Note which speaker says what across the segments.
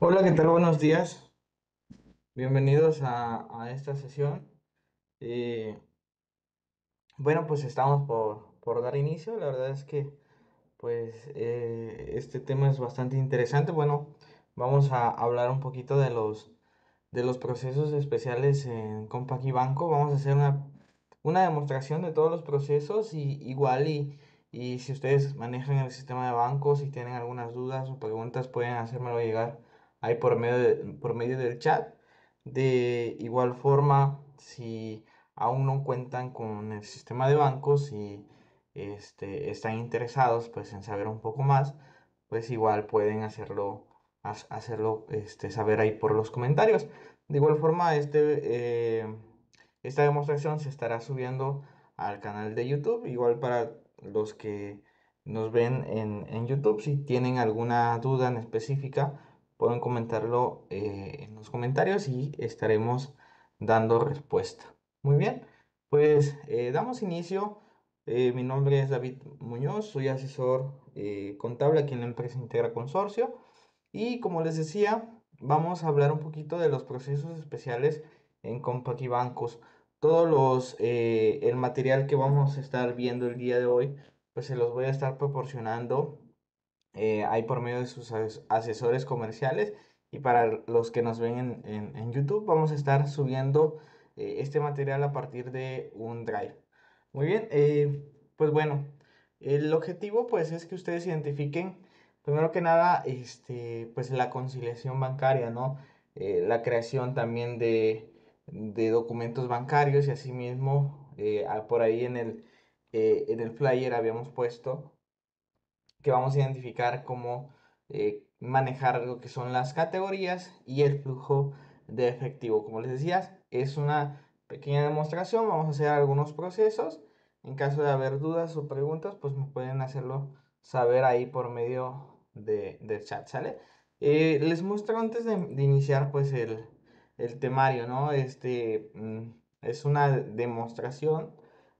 Speaker 1: Hola, ¿qué tal? Buenos días. Bienvenidos a, esta sesión. Eh, bueno, pues estamos por, dar inicio. La verdad es que pues eh, este tema es bastante interesante. Bueno, vamos a hablar un poquito de los, de los procesos especiales en Compaq y Banco. Vamos a hacer una, una demostración de todos los procesos y igual y, y si ustedes manejan el sistema de bancos y tienen algunas dudas o preguntas pueden hacérmelo llegar ahí por medio, de- por medio del chat. De igual forma, si aún no cuentan con el sistema de bancos y este, están interesados pues en saber un poco más, pues igual pueden hacerlo, ha- hacerlo este, saber ahí por los comentarios. De igual forma, este, eh, esta demostración se estará subiendo al canal de YouTube, igual para los que nos ven en, en YouTube, si tienen alguna duda en específica pueden comentarlo eh, en los comentarios y estaremos dando respuesta. Muy bien, pues eh, damos inicio. Eh, mi nombre es David Muñoz, soy asesor contable aquí en la empresa Integra Consorcio y como les decía, vamos a hablar un poquito de los procesos especiales en Compaq y Bancos. Todos los, el material que vamos a estar viendo el día de hoy, pues se los voy a estar proporcionando eh, hay por medio de sus as- asesores comerciales. Y para los que nos ven en, en- YouTube, vamos a estar subiendo eh, este material a partir de un Drive. Muy bien, eh, pues bueno, el objetivo pues es que ustedes identifiquen, primero que nada, este, pues la conciliación bancaria, ¿no? Eh, la creación también de, de documentos bancarios y asimismo, por ahí en el, en el flyer habíamos puesto que vamos a identificar cómo eh, manejar lo que son las categorías y el flujo de efectivo. Como les decía, es una pequeña demostración. Vamos a hacer algunos procesos. En caso de haber dudas o preguntas, pues me pueden hacerlo saber ahí por medio de, del chat. Eh, les muestro antes de, de iniciar pues el, el temario, ¿no? Este mm, es una demostración.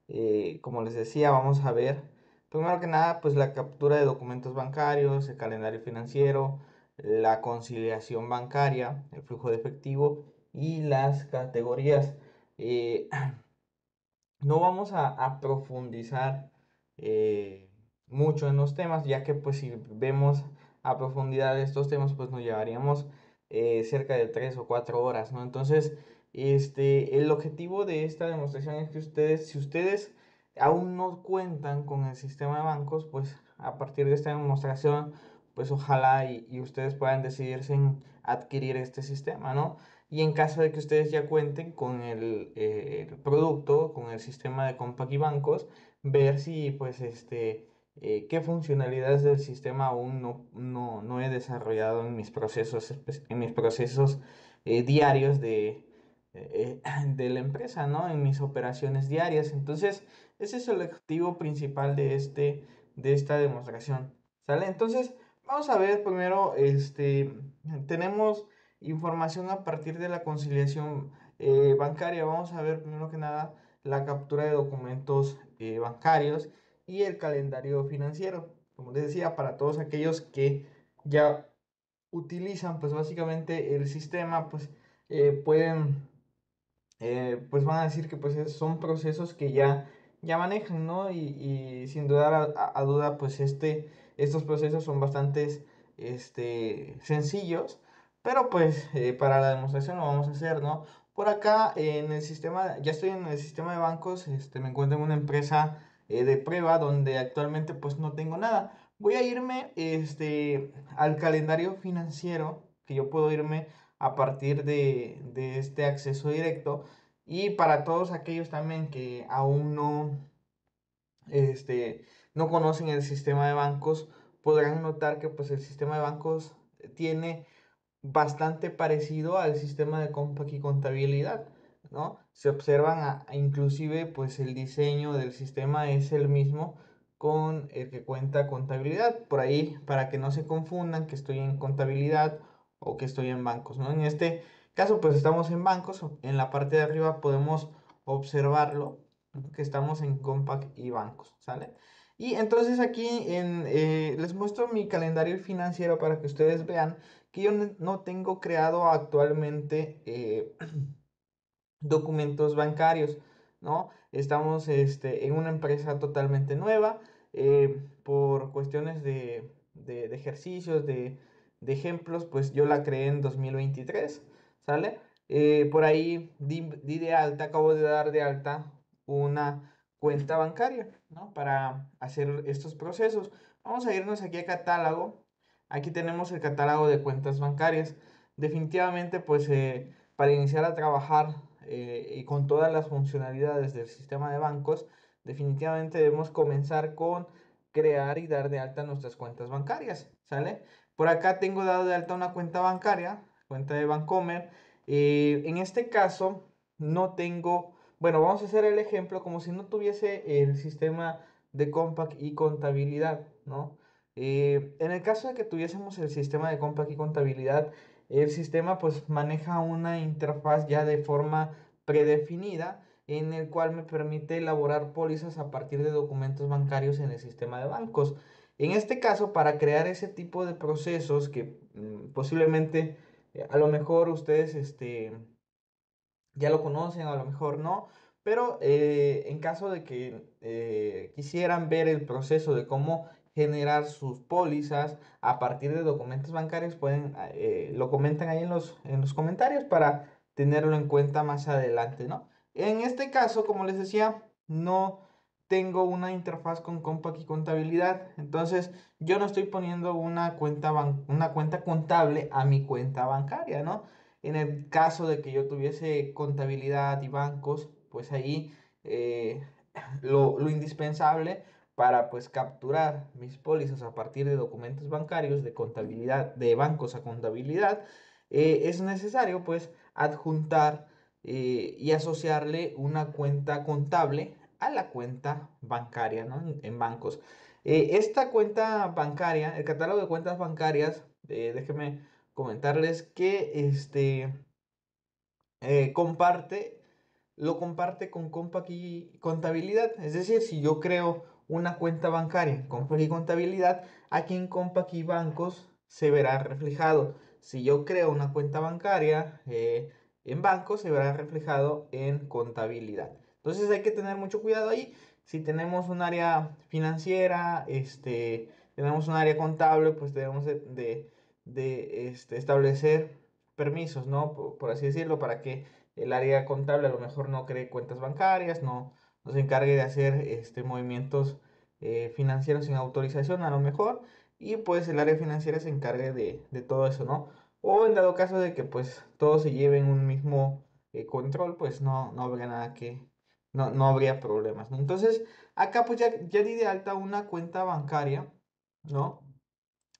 Speaker 1: Eh, como les decía, vamos a ver Primero que nada, pues la captura de documentos bancarios, el calendario financiero, la conciliación bancaria, el flujo de efectivo y las categorías. Eh, no vamos a, profundizar eh, mucho en los temas, ya que pues si vemos a profundidad estos temas, pues nos llevaríamos eh, cerca de tres o cuatro horas, ¿no? Entonces, este, el objetivo de esta demostración es que ustedes, si ustedes aún no cuentan con el sistema de bancos, pues a partir de esta demostración, pues ojalá y, y ustedes puedan decidirse en adquirir este sistema, ¿no? Y en caso de que ustedes ya cuenten con el, eh, producto, con el sistema de Compaq y bancos, ver si pues este, eh, qué funcionalidades del sistema aún no, no, no he desarrollado en mis procesos, en mis procesos eh, diarios de, de la empresa, ¿no? En mis operaciones diarias. Entonces, ese es el objetivo principal de, este, de esta demostración. ¿Sale? Entonces, vamos a ver primero, este, tenemos información a partir de la conciliación eh, bancaria. Vamos a ver primero que nada la captura de documentos eh, bancarios y el calendario financiero. Como les decía, para todos aquellos que ya utilizan pues básicamente el sistema, pues eh, pueden pues van a decir que pues es- son procesos que ya, ya manejan, ¿no? Y, y sin dudar a, a- duda, pues este, estos procesos son bastante este, sencillos, pero pues eh, para la demostración lo vamos a hacer, ¿no? Por acá en el sistema, ya estoy en el sistema de bancos, este, me encuentro en una empresa eh, de prueba donde actualmente pues no tengo nada. Voy a irme este, al calendario financiero, que yo puedo irme a partir de, de este acceso directo. Y para todos aquellos también que aún no, este, no conocen el sistema de bancos, podrán notar que pues el sistema de bancos tiene bastante parecido al sistema de Compaq y contabilidad, ¿no? Se observan a- inclusive pues el diseño del sistema es el mismo con el que cuenta contabilidad. Por ahí, para que no se confundan que estoy en contabilidad o que estoy en bancos, ¿no? En este caso pues estamos en bancos, en la parte de arriba podemos observarlo, que estamos en Compaq y bancos, ¿sale? Y entonces aquí eh, les muestro mi calendario financiero para que ustedes vean que yo no tengo creado actualmente eh, documentos bancarios, ¿no? Estamos este, en una empresa totalmente nueva, eh, por cuestiones de, de, ejercicios, de, de, ejemplos, pues yo la creé en 2023, ¿sale? Eh, por ahí di, de alta, acabo de dar de alta una cuenta bancaria, ¿no? Para hacer estos procesos. Vamos a irnos aquí a catálogo. Aquí tenemos el catálogo de cuentas bancarias. Definitivamente, pues eh, para iniciar a trabajar eh, y con todas las funcionalidades del sistema de bancos, definitivamente debemos comenzar con crear y dar de alta nuestras cuentas bancarias, ¿sale? Por acá tengo dado de alta una cuenta bancaria, cuenta de Bancomer. Eh, en este caso, no tengo, bueno, vamos a hacer el ejemplo como si no tuviese el sistema de Compact y contabilidad, ¿no? Eh, en el caso de que tuviésemos el sistema de Compact y contabilidad, el sistema pues maneja una interfaz ya de forma predefinida en el cual me permite elaborar pólizas a partir de documentos bancarios en el sistema de bancos. En este caso, para crear ese tipo de procesos que mm, posiblemente a lo mejor ustedes este, ya lo conocen, a lo mejor no, pero eh, en caso de que eh, quisieran ver el proceso de cómo generar sus pólizas a partir de documentos bancarios, pueden, eh, lo comentan ahí en los, en los comentarios para tenerlo en cuenta más adelante, ¿no? En este caso, como les decía, no tengo una interfaz con Compact y contabilidad, entonces yo no estoy poniendo una cuenta, una cuenta contable a mi cuenta bancaria, ¿no? En el caso de que yo tuviese contabilidad y bancos, pues ahí eh, lo, lo indispensable para pues capturar mis pólizas a partir de documentos bancarios de contabilidad de bancos a contabilidad eh, es necesario pues adjuntar eh, y asociarle una cuenta contable a la cuenta bancaria ¿no? en, bancos eh, esta cuenta bancaria el catálogo de cuentas bancarias déjenme comentarles que este comparte lo comparte con Compact y contabilidad es decir si yo creo una cuenta bancaria con y contabilidad, aquí en Compact y bancos se verá reflejado. Si yo creo una cuenta bancaria eh, en bancos, se verá reflejado en contabilidad. Entonces hay que tener mucho cuidado ahí. Si tenemos un área financiera, este, tenemos un área contable, pues debemos de, este, establecer permisos, ¿no? Por, así decirlo, para que el área contable a lo mejor no cree cuentas bancarias, no, se encargue de hacer este, movimientos eh, financieros sin autorización a lo mejor y pues el área financiera se encargue de, todo eso, ¿no? O en dado caso de que pues todos se lleven un mismo eh, control, pues no, no habría nada que, no, no habría problemas, ¿no? Entonces, acá pues ya, ya di de alta una cuenta bancaria, ¿no?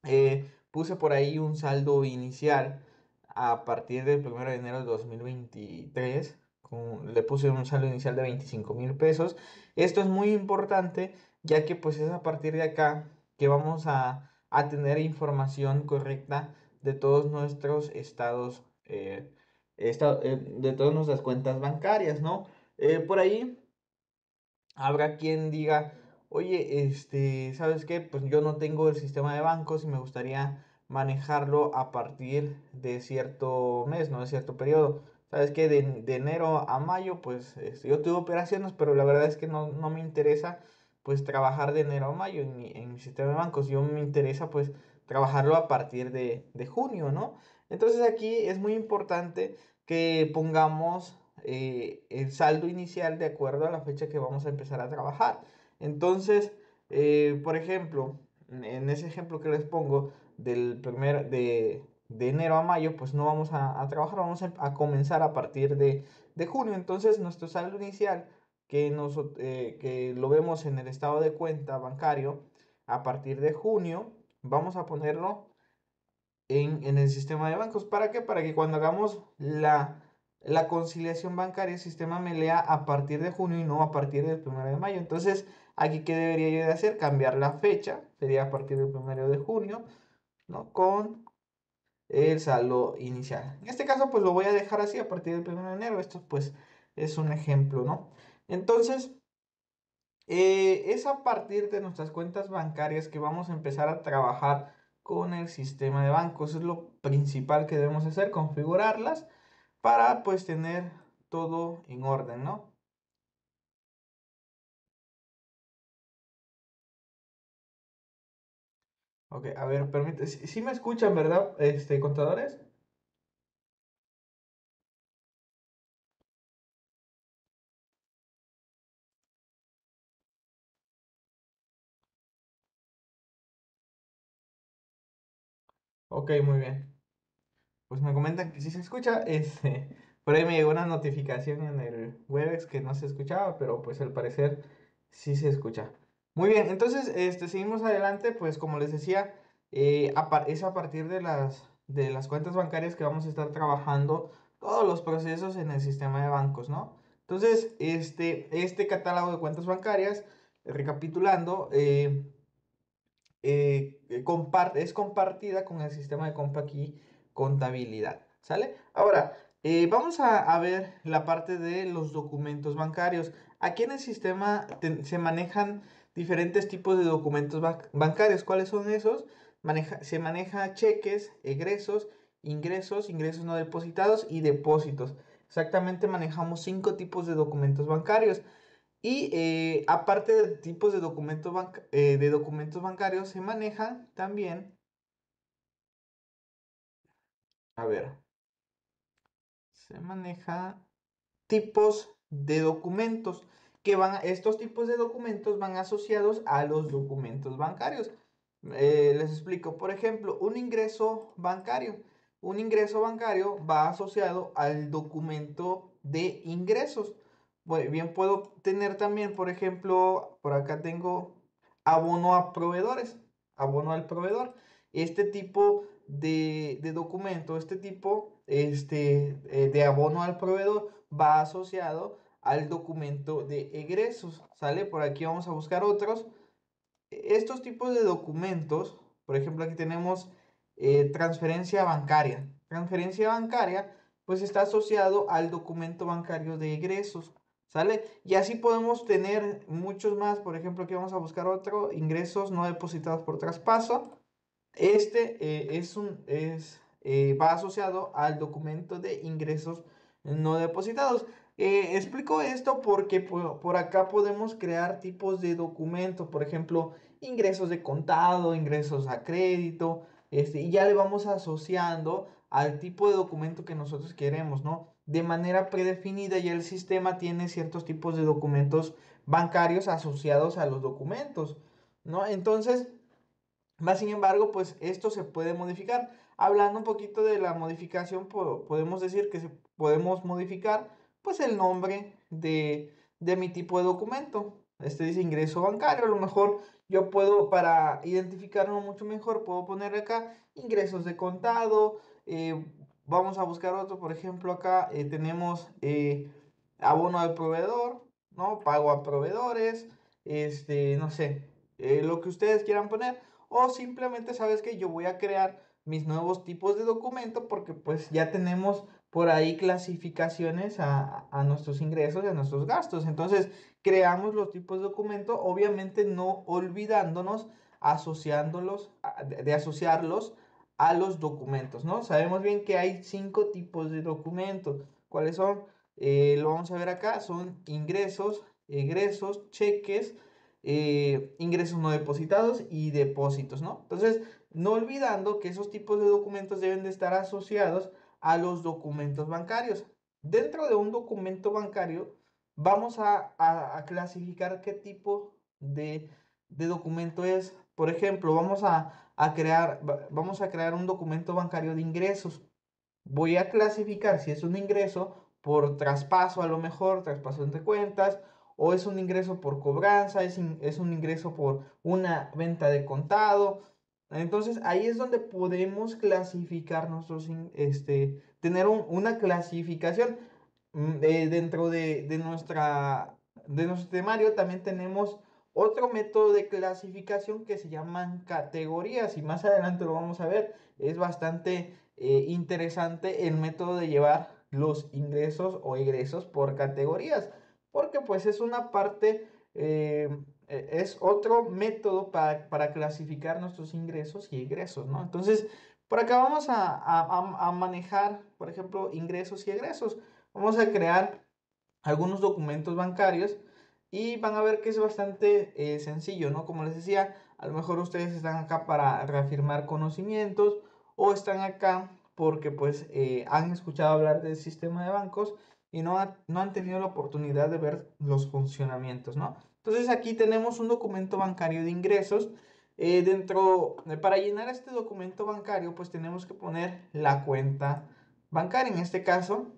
Speaker 1: Eh, puse por ahí un saldo inicial a partir del 1 de enero de 2023 le puse un saldo inicial de 25 mil pesos. Esto es muy importante ya que pues es a partir de acá que vamos a, tener información correcta de todos nuestros estados, eh, eh, de todas nuestras cuentas bancarias, ¿no? Eh, por ahí habrá quien diga, oye, este, ¿sabes qué? Pues yo no tengo el sistema de bancos y me gustaría manejarlo a partir de cierto mes, ¿no? De cierto periodo. Sabes que de, enero a mayo, pues este, yo tuve operaciones, pero la verdad es que no, me interesa pues trabajar de enero a mayo en mi, en mi, sistema de bancos. Yo me interesa pues trabajarlo a partir de, junio, ¿no? Entonces aquí es muy importante que pongamos eh, el saldo inicial de acuerdo a la fecha que vamos a empezar a trabajar. Entonces, eh, por ejemplo, en ese ejemplo que les pongo del primer, de, de enero a mayo, pues no vamos a, trabajar, vamos a, comenzar a partir de, junio. Entonces, nuestro saldo inicial, que, nos, eh, que lo vemos en el estado de cuenta bancario, a partir de junio, vamos a ponerlo en, el sistema de bancos. ¿Para qué? Para que cuando hagamos la, la conciliación bancaria, el sistema me lea a partir de junio y no a partir del 1 de mayo. Entonces, aquí, ¿qué debería yo de hacer? Cambiar la fecha, sería a partir del 1 de junio, ¿no? Con el saldo inicial. En este caso, pues lo voy a dejar así a partir del 1 de enero. Esto pues es un ejemplo, ¿no? Entonces, eh, es a partir de nuestras cuentas bancarias que vamos a empezar a trabajar con el sistema de bancos. Es lo principal que debemos hacer, configurarlas para pues tener todo en orden, ¿no? Ok, a ver, permite, si me escuchan, ¿verdad? Este, contadores. Ok, muy bien. Pues me comentan que sí se escucha. Este, por ahí me llegó una notificación en el Webex que no se escuchaba, pero pues al parecer sí se escucha. Muy bien, entonces este, seguimos adelante. Pues como les decía, eh, es a partir de las, de las cuentas bancarias que vamos a estar trabajando todos los procesos en el sistema de bancos, ¿no? Entonces, este, este catálogo de cuentas bancarias, recapitulando, eh, eh, es compartida con el sistema de compra aquí contabilidad, ¿sale? Ahora, eh, vamos a, ver la parte de los documentos bancarios. Aquí en el sistema se manejan diferentes tipos de documentos bancarios. ¿Cuáles son esos? se maneja cheques, egresos, ingresos, ingresos no depositados y depósitos. Exactamente manejamos cinco tipos de documentos bancarios. Y eh, aparte de tipos de documentos, eh, de documentos bancarios, se manejan también, a ver, se maneja tipos de documentos que van, estos tipos de documentos van asociados a los documentos bancarios. Eh, les explico, por ejemplo, un ingreso bancario. Un ingreso bancario va asociado al documento de ingresos. Bueno, bien puedo tener también, por ejemplo, por acá tengo abono a proveedores, abono al proveedor. Este tipo de, documento, este tipo este, eh, de abono al proveedor va asociado al documento de egresos, ¿sale? Por aquí vamos a buscar otros. Estos tipos de documentos, por ejemplo, aquí tenemos eh, transferencia bancaria. Transferencia bancaria, pues está asociado al documento bancario de egresos. ¿Sale? Y así podemos tener muchos más. Por ejemplo, aquí vamos a buscar otro. Ingresos no depositados por traspaso. Este eh, es un, es, eh, va asociado al documento de ingresos no depositados. Eh, explico esto porque por, por, acá podemos crear tipos de documentos. Por ejemplo, ingresos de contado, ingresos a crédito. Este, y ya le vamos asociando al tipo de documento que nosotros queremos, ¿no? de manera predefinida y el sistema tiene ciertos tipos de documentos bancarios asociados a los documentos, ¿no? Entonces, más sin embargo, pues esto se puede modificar. Hablando un poquito de la modificación, podemos decir que podemos modificar pues el nombre de, de mi tipo de documento. Este dice ingreso bancario, a lo mejor yo puedo, para identificarlo mucho mejor, puedo poner acá ingresos de contado, eh, Vamos a buscar otro, por ejemplo, acá eh, tenemos eh, abono al proveedor, ¿no? Pago a proveedores, este, no sé, lo que ustedes quieran poner. O simplemente, ¿sabes que Yo voy a crear mis nuevos tipos de documento porque pues ya tenemos por ahí clasificaciones a, nuestros ingresos y a nuestros gastos. Entonces, creamos los tipos de documento, obviamente no olvidándonos, asociándolos, de asociarlos a los documentos, ¿no? Sabemos bien que hay cinco tipos de documentos. ¿Cuáles son? Eh, lo vamos a ver acá. Son ingresos, egresos, cheques, eh, ingresos no depositados y depósitos, ¿no? Entonces, no olvidando que esos tipos de documentos deben de estar asociados a los documentos bancarios. Dentro de un documento bancario, vamos a, clasificar qué tipo de, documento es. Por ejemplo, vamos a crear, vamos a crear un documento bancario de ingresos. Voy a clasificar si es un ingreso por traspaso, a lo mejor, traspaso entre cuentas, o es un ingreso por cobranza, es, es un ingreso por una venta de contado. Entonces ahí es donde podemos clasificar nuestros, este, tener una clasificación mm, dentro de, de, nuestra, de nuestro temario. También tenemos otro método de clasificación que se llaman categorías y más adelante lo vamos a ver. Es bastante eh, interesante el método de llevar los ingresos o egresos por categorías porque pues es una parte, eh, e, es otro método para, para, clasificar nuestros ingresos y egresos, ¿no? Entonces, Por acá vamos a, manejar, por ejemplo, ingresos y egresos. Vamos a crear algunos documentos bancarios y van a ver que es bastante eh, sencillo, ¿no? Como les decía, a lo mejor ustedes están acá para reafirmar conocimientos o están acá porque pues eh, han escuchado hablar del sistema de bancos y no, no han tenido la oportunidad de ver los funcionamientos, ¿no? Entonces aquí tenemos un documento bancario de ingresos. Eh, dentro, para llenar este documento bancario, pues tenemos que poner la cuenta bancaria. En este caso,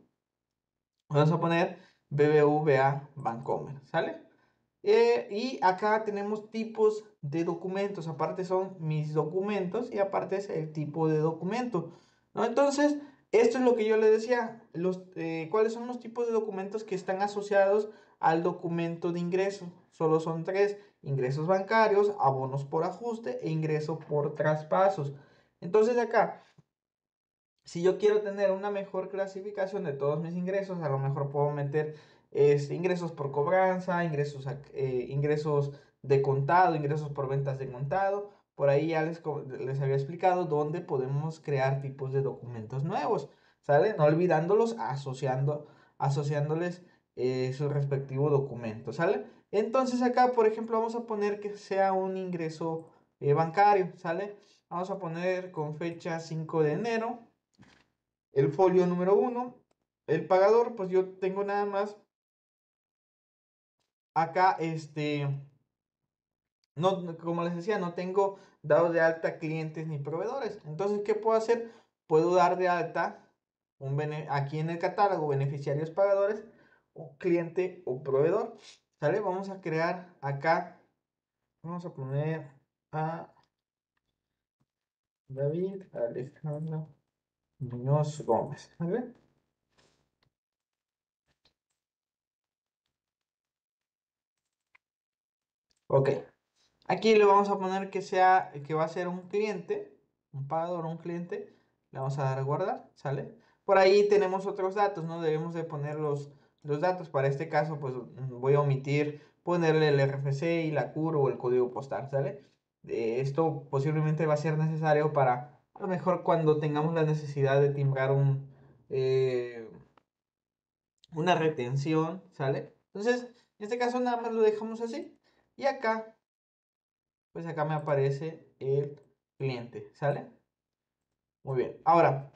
Speaker 1: vamos a poner BBVA Bancomer, ¿sale? Eh, y acá tenemos tipos de documentos. Aparte son mis documentos y aparte es el tipo de documento, ¿no? Entonces, esto es lo que yo le decía. Los, eh, ¿Cuáles son los tipos de documentos que están asociados al documento de ingreso? Solo son tres, ingresos bancarios, abonos por ajuste e ingreso por traspasos. Entonces acá, si yo quiero tener una mejor clasificación de todos mis ingresos, a lo mejor puedo meter este, ingresos por cobranza, ingresos, eh, ingresos de contado, ingresos por ventas de contado. Por ahí ya les, les había explicado dónde podemos crear tipos de documentos nuevos, ¿sale? No olvidándolos, asociando, asociándoles eh, su respectivo documento, ¿sale? Entonces acá, por ejemplo, vamos a poner que sea un ingreso eh, bancario, ¿sale? Vamos a poner con fecha 5 de enero, el folio número 1, el pagador, pues yo tengo nada más acá, este, no, como les decía, no tengo dados de alta clientes ni proveedores. Entonces, ¿qué puedo hacer? Puedo dar de alta un aquí en el catálogo beneficiarios pagadores, o cliente o proveedor. ¿Sale? Vamos a crear acá, vamos a poner a David Alejandro Muñoz Gómez. ¿Vale? Ok. Aquí le vamos a poner que sea, que va a ser un cliente, un pagador, un cliente. Le vamos a dar a guardar, ¿sale? Por ahí tenemos otros datos, ¿no? Debemos de poner los, los datos. Para este caso, pues mm, voy a omitir ponerle el RFC y la CUR o el código postal, ¿sale? esto posiblemente va a ser necesario para, a lo mejor cuando tengamos la necesidad de timbrar un, eh, una retención, ¿sale? Entonces, en este caso nada más lo dejamos así. Y acá, pues acá me aparece el cliente, ¿sale? Muy bien. Ahora,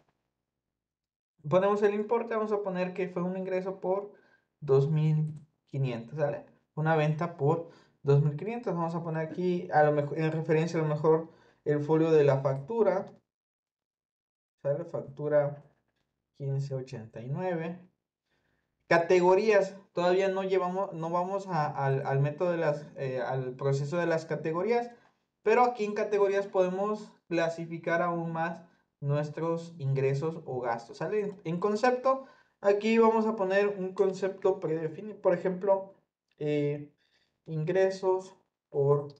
Speaker 1: ponemos el importe, vamos a poner que fue un ingreso por 2.500, ¿sale? Una venta por 2.500. Vamos a poner aquí, a lo mejor, en referencia a lo mejor, el folio de la factura. ¿Sale? Factura 1589. Categorías, todavía no llevamos, no vamos al, método de las, eh, al proceso de las categorías, pero aquí en categorías podemos clasificar aún más nuestros ingresos o gastos. ¿sale? En concepto, aquí vamos a poner un concepto predefinido, por ejemplo, eh, ingresos por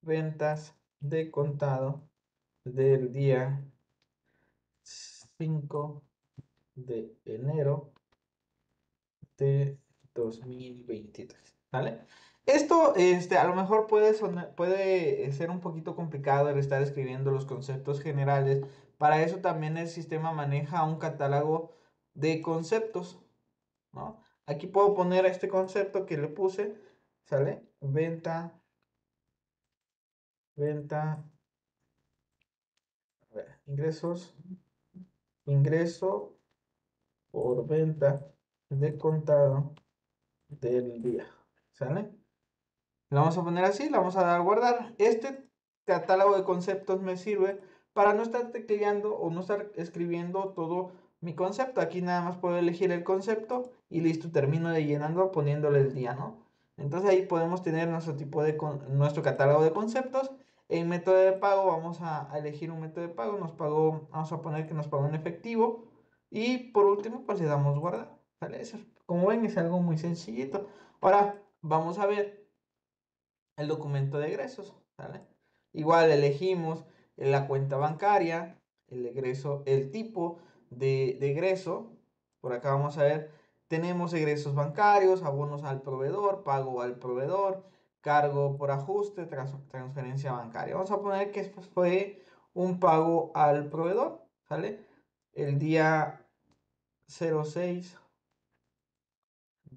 Speaker 1: ventas de contado del día 5 de enero de 2023, ¿vale? Esto, este, a lo mejor puede, puede ser un poquito complicado el estar escribiendo los conceptos generales. Para eso también el sistema maneja un catálogo de conceptos, ¿no? Aquí puedo poner este concepto que le puse, ¿sale? Venta, venta, a ver, ingresos, ingreso por venta de contado del día. ¿Sale? Lo vamos a poner así, lo vamos a dar a guardar. Este catálogo de conceptos me sirve para no estar tecleando o no estar escribiendo todo mi concepto. Aquí nada más puedo elegir el concepto y listo, termino de llenando poniéndole el día, ¿no? Entonces ahí podemos tener nuestro tipo de nuestro catálogo de conceptos. En método de pago vamos a, elegir un método de pago, nos pagó, vamos a poner que nos pagó en efectivo y por último pues le damos guardar como ven, es algo muy sencillito. Ahora vamos a ver el documento de egresos. Igual elegimos la cuenta bancaria, el egreso, el tipo de, egreso. Por acá vamos a ver, tenemos egresos bancarios, abonos al proveedor, pago al proveedor, cargo por ajuste, transferencia bancaria. Vamos a poner que fue un pago al proveedor, ¿sale? El día 06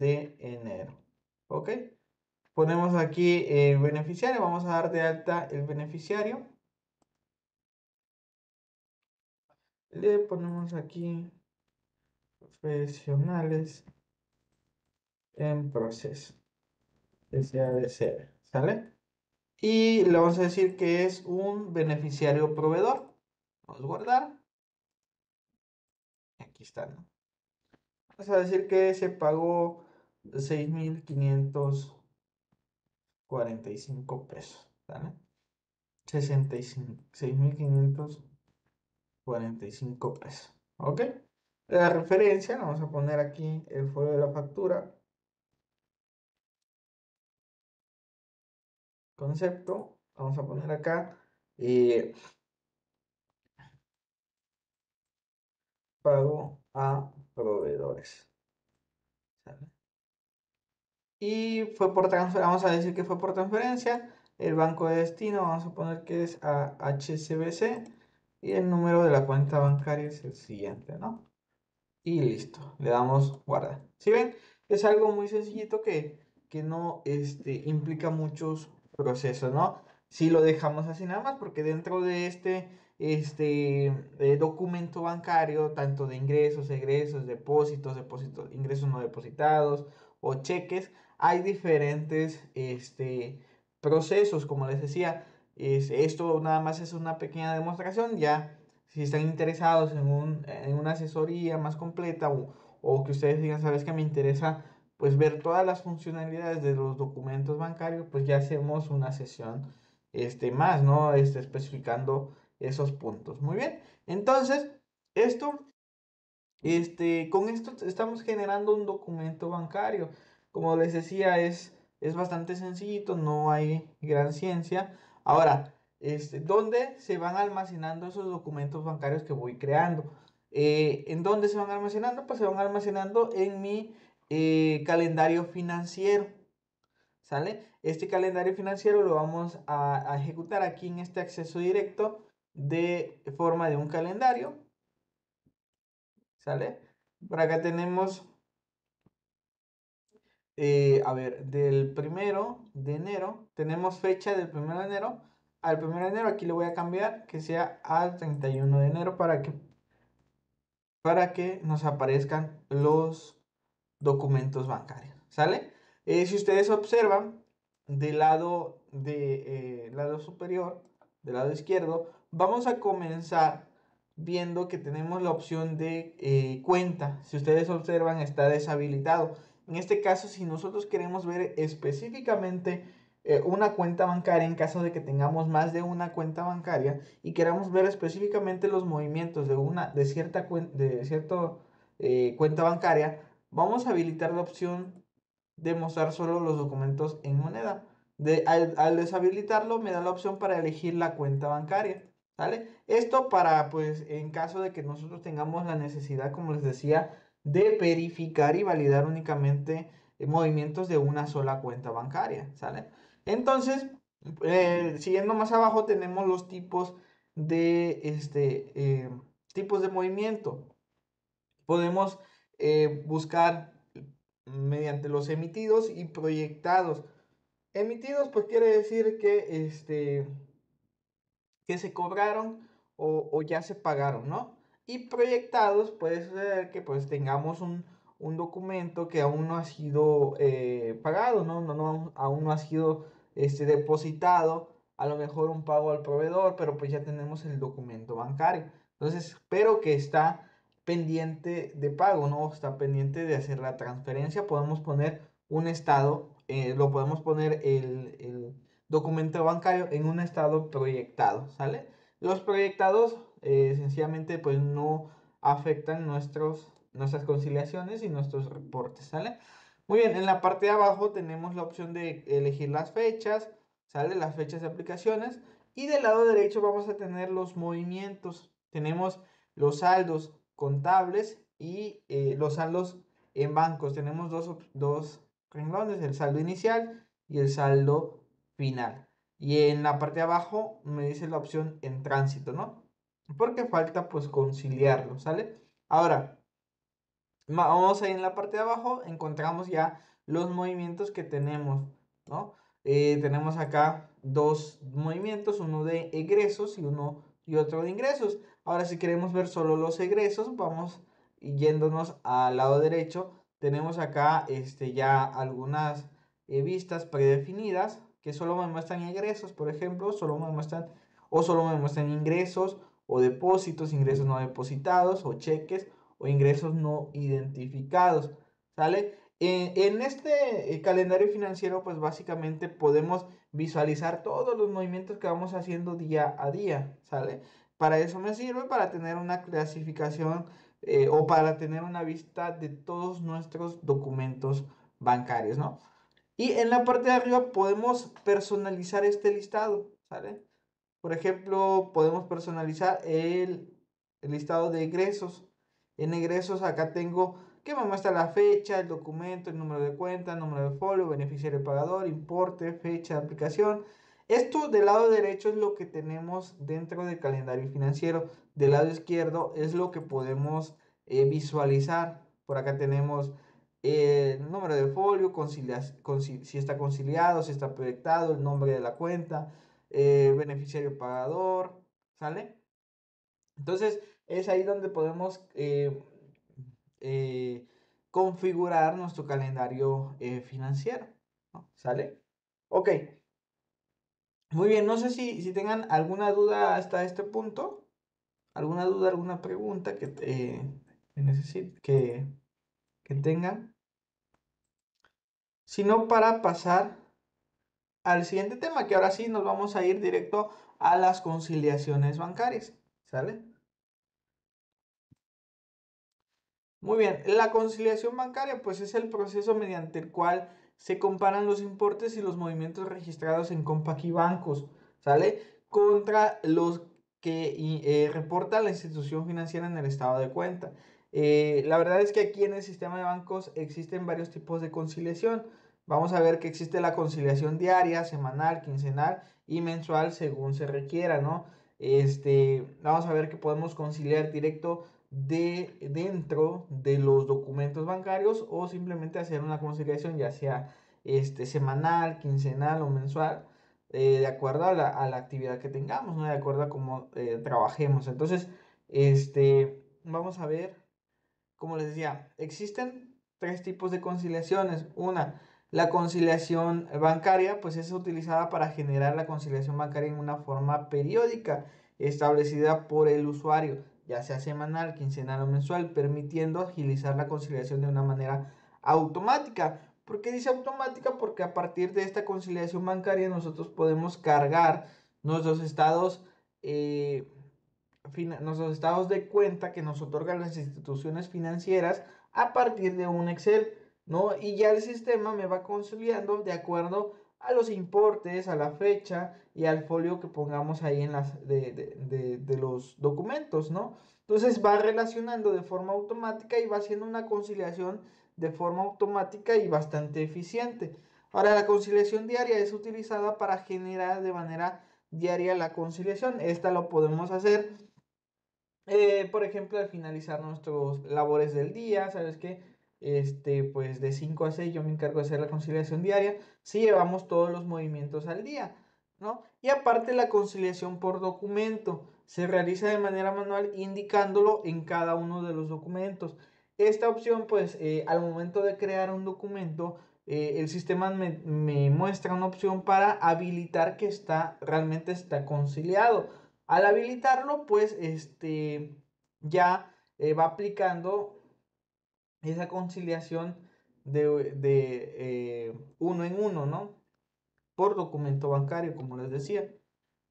Speaker 1: de enero, ¿ok? Ponemos aquí el beneficiario, vamos a dar de alta el beneficiario. Le ponemos aquí profesionales en proceso. SADCB, ¿sale? Y le vamos a decir que es un beneficiario proveedor. Vamos a guardar. Aquí está, ¿no? Vamos a decir que se pagó 6.545 pesos, ¿sale? 65, 6.545 pesos, ¿ok? La referencia, vamos a poner aquí el folio de la factura. Concepto, vamos a poner acá. Eh, pago a proveedores. Y fue por transferencia, vamos a decir que fue por transferencia. El banco de destino, vamos a poner que es a HCBC. Y el número de la cuenta bancaria es el siguiente, ¿no? y listo, le damos guardar. Si ven? Es algo muy sencillito que, que no este, implica muchos procesos, ¿no? Si lo dejamos así nada más, porque dentro de este, este eh, documento bancario, tanto de ingresos, egresos, depósitos, depósitos, ingresos no depositados o cheques, hay diferentes este, procesos, como les decía. Es, esto nada más es una pequeña demostración, ya si están interesados en, un, en una asesoría más completa o, o, que ustedes digan, sabes que me interesa pues ver todas las funcionalidades de los documentos bancarios, pues ya hacemos una sesión este, más, ¿no? Este, especificando esos puntos. Muy bien. Entonces, esto, este, con esto estamos generando un documento bancario. Como les decía, es, es bastante sencillito, no hay gran ciencia. Ahora, este, ¿Dónde se van almacenando esos documentos bancarios que voy creando? Eh, ¿En dónde se van almacenando? Pues se van almacenando en mi eh, calendario financiero. ¿Sale? Este calendario financiero lo vamos a, ejecutar aquí en este acceso directo de forma de un calendario. ¿Sale? Por acá tenemos, eh, a ver, del primero de enero, tenemos fecha del primero de enero al 1 de enero. Aquí le voy a cambiar que sea al 31 de enero para que, para que nos aparezcan los documentos bancarios. ¿Sale? Eh, si ustedes observan del lado, de, eh, lado superior, del lado izquierdo, vamos a comenzar viendo que tenemos la opción de cuenta. Si ustedes observan, está deshabilitado. En este caso, si nosotros queremos ver específicamente eh, una cuenta bancaria en caso de que tengamos más de una cuenta bancaria y queramos ver específicamente los movimientos de una de cierta de eh, cuenta bancaria, vamos a habilitar la opción de mostrar solo los documentos en moneda. De, al, deshabilitarlo me da la opción para elegir la cuenta bancaria. Esto para, pues, en caso de que nosotros tengamos la necesidad, como les decía, de verificar y validar únicamente eh, movimientos de una sola cuenta bancaria. ¿Sale? Entonces, eh, siguiendo más abajo tenemos los tipos de, este, eh, tipos de movimiento. Podemos buscar mediante los emitidos y proyectados. Emitidos pues quiere decir que, este, que se cobraron o, ya se pagaron, ¿no? Y proyectados puede ser que pues tengamos un, un documento que aún no ha sido eh, pagado, ¿no? No, no, aún no ha sido este, depositado, a lo mejor un pago al proveedor, pero pues ya tenemos el documento bancario. Entonces, pero que está pendiente de pago, ¿no? Está pendiente de hacer la transferencia. Podemos poner un estado, eh, lo podemos poner el, el, documento bancario en un estado proyectado, ¿sale? Los proyectados eh, sencillamente pues no afectan nuestros nuestras conciliaciones y nuestros reportes, ¿sale? Muy bien, en la parte de abajo tenemos la opción de elegir las fechas, ¿sale? Las fechas de aplicaciones. Y del lado derecho vamos a tener los movimientos. Tenemos los saldos contables y eh, los saldos en bancos. Tenemos dos, dos renglones, el saldo inicial y el saldo final. Y en la parte de abajo me dice la opción en tránsito, ¿no? Porque falta pues conciliarlo, ¿sale? Ahora, vamos ahí en la parte de abajo, encontramos ya los movimientos que tenemos, ¿no? Eh, tenemos acá dos movimientos, uno de egresos y uno y otro de ingresos. Ahora si queremos ver solo los egresos, vamos yéndonos al lado derecho. Tenemos acá este, ya algunas eh, vistas predefinidas que solo me muestran ingresos, por ejemplo, solo me muestran o solo me muestran ingresos o depósitos, ingresos no depositados o cheques o ingresos no identificados, ¿sale? en este eh, calendario financiero, pues básicamente podemos visualizar todos los movimientos que vamos haciendo día a día, ¿sale? Para eso me sirve, para tener una clasificación eh, o para tener una vista de todos nuestros documentos bancarios, ¿no? Y en la parte de arriba podemos personalizar este listado, ¿sale? Por ejemplo, podemos personalizar el, el listado de egresos. En egresos acá tengo que me muestra la fecha, el documento, el número de cuenta, el número de folio, beneficiario pagador, importe, fecha de aplicación. Esto del lado derecho es lo que tenemos dentro del calendario financiero. Del lado izquierdo es lo que podemos eh, visualizar. Por acá tenemos el número de folio, si está conciliado, si está proyectado, el nombre de la cuenta, eh, beneficiario pagador, ¿sale? Entonces es ahí donde podemos eh, eh, configurar nuestro calendario eh, financiero. ¿Sale? Ok. Muy bien, no sé si, si, tengan alguna duda hasta este punto. ¿Alguna duda, alguna pregunta que, que, que, que tengan? Sino para pasar al siguiente tema, que ahora sí nos vamos a ir directo a las conciliaciones bancarias. ¿Sale? Muy bien, la conciliación bancaria pues es el proceso mediante el cual se comparan los importes y los movimientos registrados en Compac y bancos, ¿sale? Contra los que eh, reporta la institución financiera en el estado de cuenta. Eh, la verdad es que aquí en el sistema de bancos existen varios tipos de conciliación. Vamos a ver que existe la conciliación diaria, semanal, quincenal y mensual según se requiera, ¿no? Este, vamos a ver que podemos conciliar directo de dentro de los documentos bancarios o simplemente hacer una conciliación ya sea este, semanal, quincenal o mensual, eh, de acuerdo a la, actividad que tengamos, ¿no? de acuerdo a cómo eh, trabajemos. Entonces, este, vamos a ver, como les decía, existen tres tipos de conciliaciones. Una, la conciliación bancaria, pues es utilizada para generar la conciliación bancaria en una forma periódica establecida por el usuario ya sea semanal, quincenal o mensual, permitiendo agilizar la conciliación de una manera automática. ¿Por qué dice automática? Porque a partir de esta conciliación bancaria nosotros podemos cargar nuestros estados, eh, nuestros estados de cuenta que nos otorgan las instituciones financieras a partir de un Excel, ¿no? Y ya el sistema me va conciliando de acuerdo a los importes, a la fecha y al folio que pongamos ahí en las de, los documentos, ¿no? Entonces va relacionando de forma automática y va haciendo una conciliación de forma automática y bastante eficiente. Ahora, la conciliación diaria es utilizada para generar de manera diaria la conciliación. Esta lo podemos hacer, eh, por ejemplo, al finalizar nuestros labores del día, ¿sabes qué? Este, pues de 5 a 6 yo me encargo de hacer la conciliación diaria, si llevamos todos los movimientos al día, ¿no? Y aparte la conciliación por documento se realiza de manera manual indicándolo en cada uno de los documentos. Esta opción, pues, eh, al momento de crear un documento, eh, el sistema me, me, muestra una opción para habilitar que está, realmente está conciliado. Al habilitarlo, pues, este, ya eh, va aplicando esa conciliación de, eh, uno en uno, ¿no? Por documento bancario, como les decía.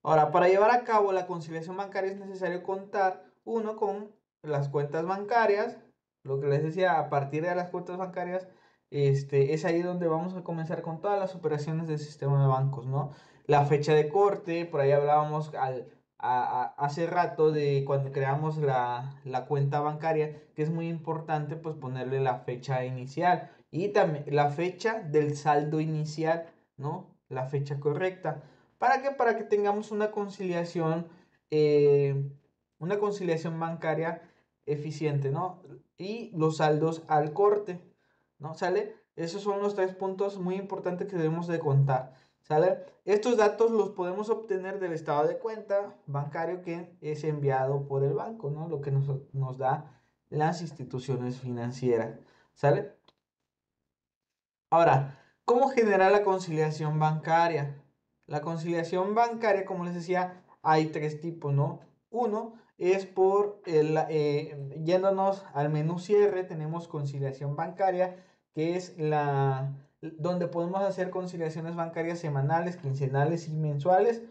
Speaker 1: Ahora, para llevar a cabo la conciliación bancaria es necesario contar, uno, con las cuentas bancarias, lo que les decía, a partir de las cuentas bancarias, este, es ahí donde vamos a comenzar con todas las operaciones del sistema de bancos, ¿no? La fecha de corte, por ahí hablábamos al hace rato de cuando creamos la, cuenta bancaria, que es muy importante pues ponerle la fecha inicial y también la fecha del saldo inicial, ¿no? La fecha correcta. ¿Para qué? Para que tengamos una conciliación, eh, una conciliación bancaria eficiente, ¿no? Y los saldos al corte, ¿no? ¿Sale? Esos son los tres puntos muy importantes que debemos de contar. ¿Sale? Estos datos los podemos obtener del estado de cuenta bancario que es enviado por el banco, ¿no? Lo que nos, nos da las instituciones financieras. ¿Sale? Ahora, ¿cómo generar la conciliación bancaria? La conciliación bancaria, como les decía, hay tres tipos, ¿no? Uno es por, el, eh, yéndonos al menú cierre, tenemos conciliación bancaria, que es la donde podemos hacer conciliaciones bancarias semanales, quincenales y mensuales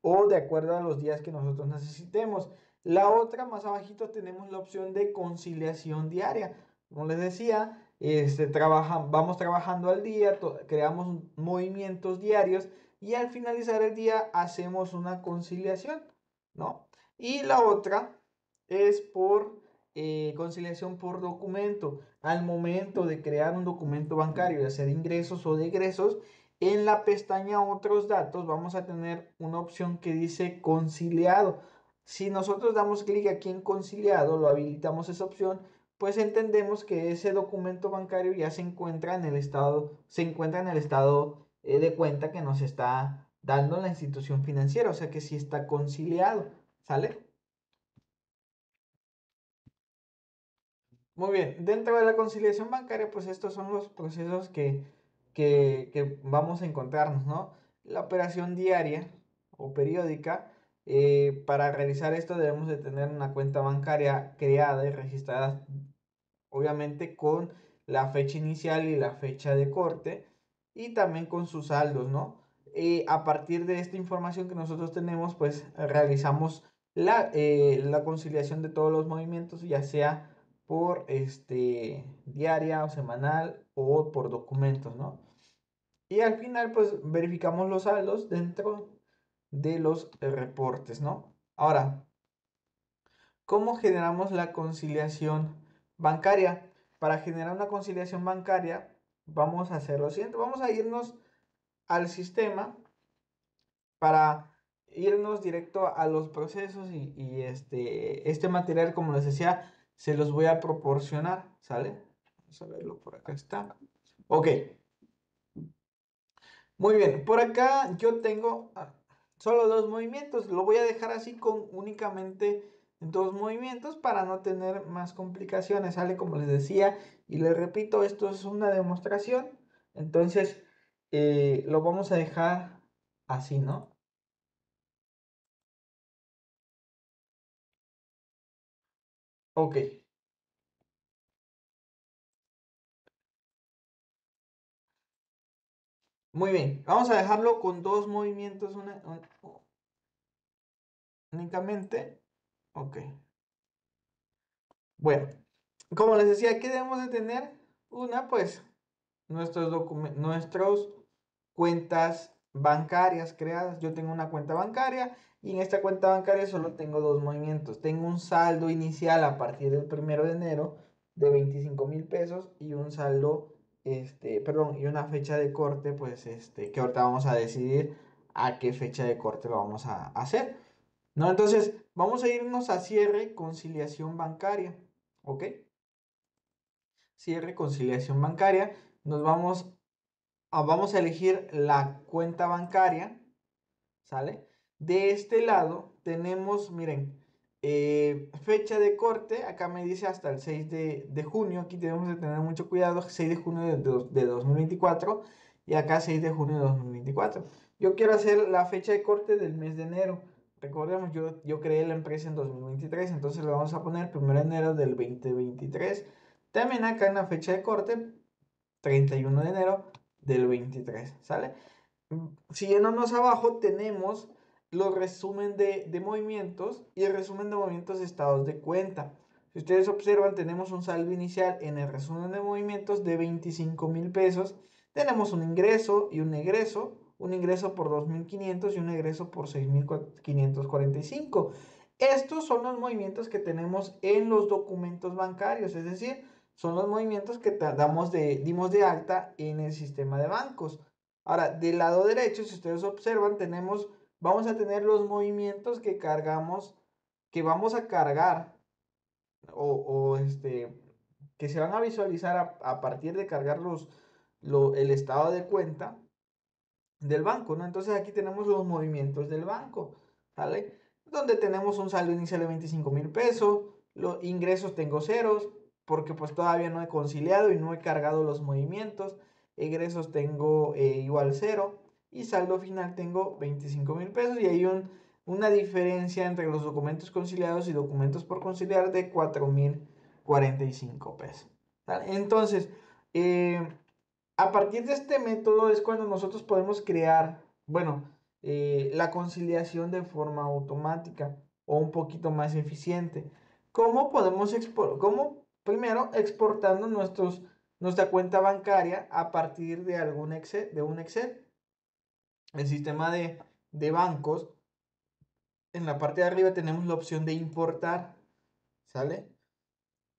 Speaker 1: o de acuerdo a los días que nosotros necesitemos. La otra, más abajito, tenemos la opción de conciliación diaria. Como les decía, este, vamos trabajando al día, creamos movimientos diarios y al finalizar el día hacemos una conciliación, ¿no? Y la otra es por eh, conciliación por documento. Al momento de crear un documento bancario y hacer ingresos o de egresos, en la pestaña otros datos vamos a tener una opción que dice conciliado. Si nosotros damos clic aquí en conciliado, lo habilitamos esa opción, pues entendemos que ese documento bancario ya se encuentra en el estado, se encuentra en el estado eh, de cuenta que nos está dando la institución financiera, o sea que sí está conciliado, ¿sale? Muy bien, dentro de la conciliación bancaria, pues estos son los procesos que, vamos a encontrarnos, ¿no? La operación diaria o periódica, eh, para realizar esto debemos de tener una cuenta bancaria creada y registrada, obviamente con la fecha inicial y la fecha de corte y también con sus saldos, ¿no? Eh, a partir de esta información que nosotros tenemos, pues realizamos la, eh, la conciliación de todos los movimientos, ya sea por este, diaria o semanal o por documentos, ¿no? Y al final, pues verificamos los saldos dentro de los reportes, ¿no? Ahora, ¿cómo generamos la conciliación bancaria? Para generar una conciliación bancaria, vamos a hacer lo siguiente. Vamos a irnos al sistema para irnos directo a los procesos y, y este, este material, como les decía, se los voy a proporcionar, ¿sale? Vamos a verlo, por acá está. Ok. Muy bien, por acá yo tengo ah, solo dos movimientos. Lo voy a dejar así con únicamente dos movimientos para no tener más complicaciones, ¿sale? Como les decía, y les repito, esto es una demostración. Entonces, eh, lo vamos a dejar así, ¿no? Ok. Muy bien, vamos a dejarlo con dos movimientos únicamente. Ok. Bueno, como les decía, ¿qué debemos de tener? Una, pues, nuestros documentos, nuestros cuentas bancarias creadas. Yo tengo una cuenta bancaria y en esta cuenta bancaria solo tengo dos movimientos. Tengo un saldo inicial a partir del primero de enero de 25 mil pesos y un saldo, este, perdón, y una fecha de corte, pues, este, que ahorita vamos a decidir a qué fecha de corte lo vamos a hacer. ¿No? Entonces, vamos a irnos a cierre, conciliación bancaria, ¿ok? Cierre, conciliación bancaria. Nos vamos vamos a elegir la cuenta bancaria, ¿sale? De este lado tenemos, miren, eh, fecha de corte, acá me dice hasta el 6 de, junio, aquí tenemos que tener mucho cuidado, 6 de junio de, de 2024 y acá 6 de junio de 2024. Yo quiero hacer la fecha de corte del mes de enero. Recordemos, yo, yo creé la empresa en 2023, entonces le vamos a poner 1 de enero del 2023. También acá en la fecha de corte, 31 de enero del 23, ¿sale? Siguiéndonos abajo tenemos los resumen de, movimientos y el resumen de movimientos de estados de cuenta. Si ustedes observan, tenemos un saldo inicial en el resumen de movimientos de 25 mil pesos. Tenemos un ingreso y un egreso, un ingreso por 2.500 y un egreso por 6.545. Estos son los movimientos que tenemos en los documentos bancarios, es decir, son los movimientos que damos de, dimos de alta en el sistema de bancos. Ahora, del lado derecho, si ustedes observan, tenemos, vamos a tener los movimientos que cargamos, que vamos a cargar o, este, que se van a visualizar a, partir de cargar los, el estado de cuenta del banco, ¿no? Entonces aquí tenemos los movimientos del banco, ¿vale? Donde tenemos un saldo inicial de 25 mil pesos, los ingresos tengo ceros, porque pues todavía no he conciliado y no he cargado los movimientos, egresos tengo eh, igual cero y saldo final tengo 25 mil pesos y hay un, una diferencia entre los documentos conciliados y documentos por conciliar de 4 mil 45 pesos. Entonces, eh, a partir de este método es cuando nosotros podemos crear, bueno, eh, la conciliación de forma automática o un poquito más eficiente. ¿Cómo podemos? ¿Cómo? Primero, exportando nuestros, nuestra cuenta bancaria a partir de algún Excel, de un Excel. El sistema de, de bancos, en la parte de arriba tenemos la opción de importar, ¿sale?